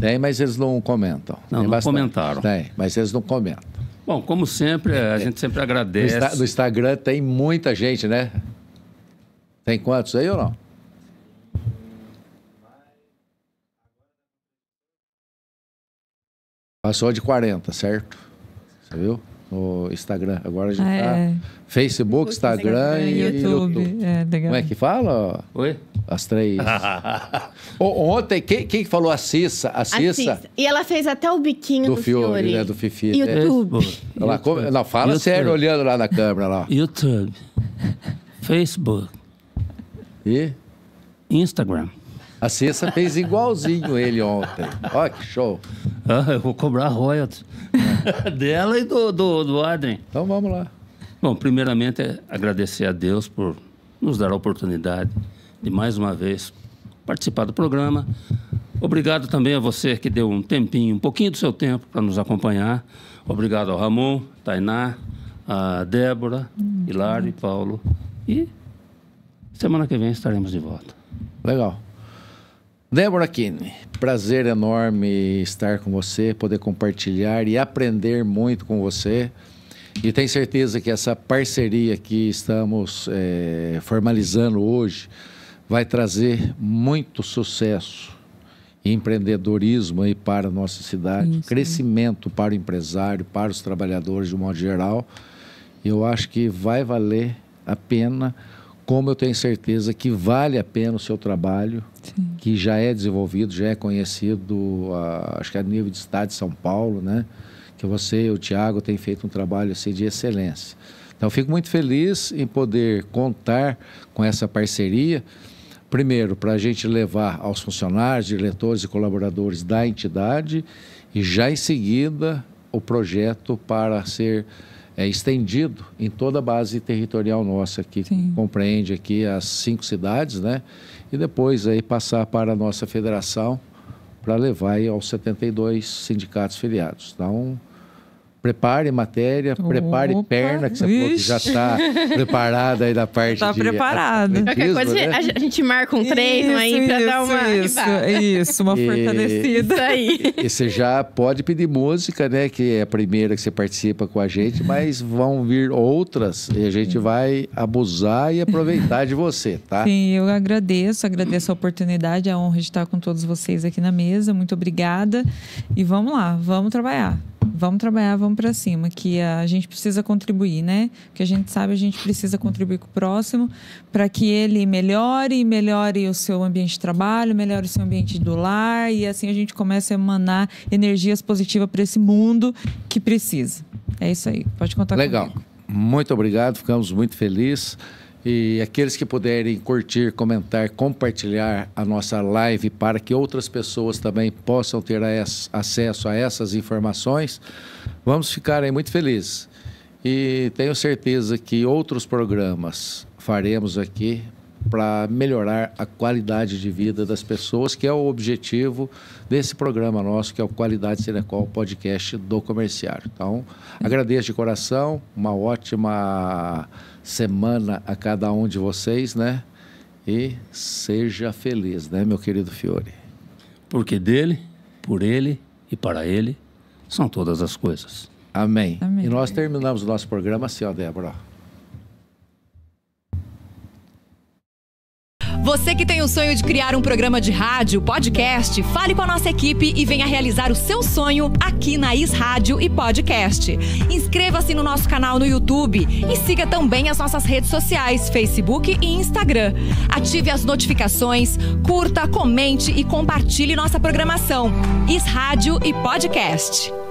Tem, mas eles não comentam. Não, Tem não bastante. comentaram. Tem, mas eles não comentam. Bom, como sempre, a gente sempre No, agradece. Insta- no Instagram tem muita gente, né? Tem quantos aí ou não? Passou de 40, certo? Você viu? No Instagram. Agora a gente Ah, tá. é. Facebook, Instagram e YouTube. YouTube. É, legal. Como é que fala? Oi? As três. Ontem, quem, quem que falou a Cissa? A Cissa? Assista. E ela fez até o biquinho Do do, Fiore, né? Do Fifi. YouTube. Facebook. Ela come- Não, fala YouTube. sério olhando lá na câmera lá. YouTube. Facebook. E Instagram. A Cissa fez igualzinho ele ontem. Olha que show. Ah, eu vou cobrar royalties. Dela e do, do, do Adrien. Então vamos lá. Bom, primeiramente é agradecer a Deus por nos dar a oportunidade de mais uma vez participar do programa. Obrigado também a você que deu um tempinho, um pouquinho do seu tempo para nos acompanhar. Obrigado ao Ramon, Tainá, a Débora, Hilário e Paulo. E semana que vem estaremos de volta. Legal. Débora Kine, prazer enorme estar com você, poder compartilhar e aprender muito com você. E tenho certeza que essa parceria que estamos eh, formalizando hoje vai trazer muito sucesso e empreendedorismo aí para a nossa cidade, crescimento para o empresário, para os trabalhadores de um modo geral. E eu acho que vai valer a pena, como eu tenho certeza que vale a pena o seu trabalho, que já é desenvolvido, já é conhecido, ah, acho que a nível de estado de São Paulo, né? Que você e o Tiago têm feito um trabalho assim, de excelência. Então, fico muito feliz em poder contar com essa parceria. Primeiro, para a gente levar aos funcionários, diretores e colaboradores da entidade, e já em seguida o projeto para ser é, estendido em toda a base territorial nossa, que Sim. compreende aqui as cinco cidades, né? E depois aí passar para a nossa federação para levar aos 72 sindicatos filiados. Então, prepare matéria, prepare Opa, perna, que você falou que já está preparada aí da parte Tá de preparado. Qualquer coisa, né? a gente marca um treino aí pra dar uma Isso, ribada. isso, uma E- fortalecida. Isso aí. E você já pode pedir música, né? Que é a primeira que você participa com a gente, mas vão vir outras e a gente vai abusar e aproveitar de você, tá? Sim, eu agradeço, agradeço a oportunidade, a honra de estar com todos vocês aqui na mesa. Muito obrigada. E vamos lá, vamos trabalhar. Vamos trabalhar, vamos para cima, que a gente precisa contribuir, né? Que a gente sabe, a gente precisa contribuir com o próximo para que ele melhore, melhore o seu ambiente de trabalho, melhore o seu ambiente do lar e assim a gente comece a emanar energias positivas para esse mundo que precisa. É isso aí. Pode contar Legal. comigo. Muito obrigado, ficamos muito felizes. E aqueles que puderem curtir, comentar, compartilhar a nossa live para que outras pessoas também possam ter acesso a essas informações, vamos ficar aí muito felizes. E tenho certeza que outros programas faremos aqui para melhorar a qualidade de vida das pessoas, que é o objetivo desse programa nosso, que é o Qualidade Cinecol Podcast do Comerciário. Então, agradeço de coração, uma ótima semana a cada um de vocês, né? E seja feliz, né, meu querido Fiore? Porque dele, por ele e para ele são todas as coisas. Amém. Amém. E nós terminamos o nosso programa assim, ó, Débora. Você que tem o sonho de criar um programa de rádio, podcast, fale com a nossa equipe e venha realizar o seu sonho aqui na Is Rádio e Podcast. Inscreva-se no nosso canal no YouTube e siga também as nossas redes sociais, Facebook e Instagram. Ative as notificações, curta, comente e compartilhe nossa programação. Is Rádio e Podcast.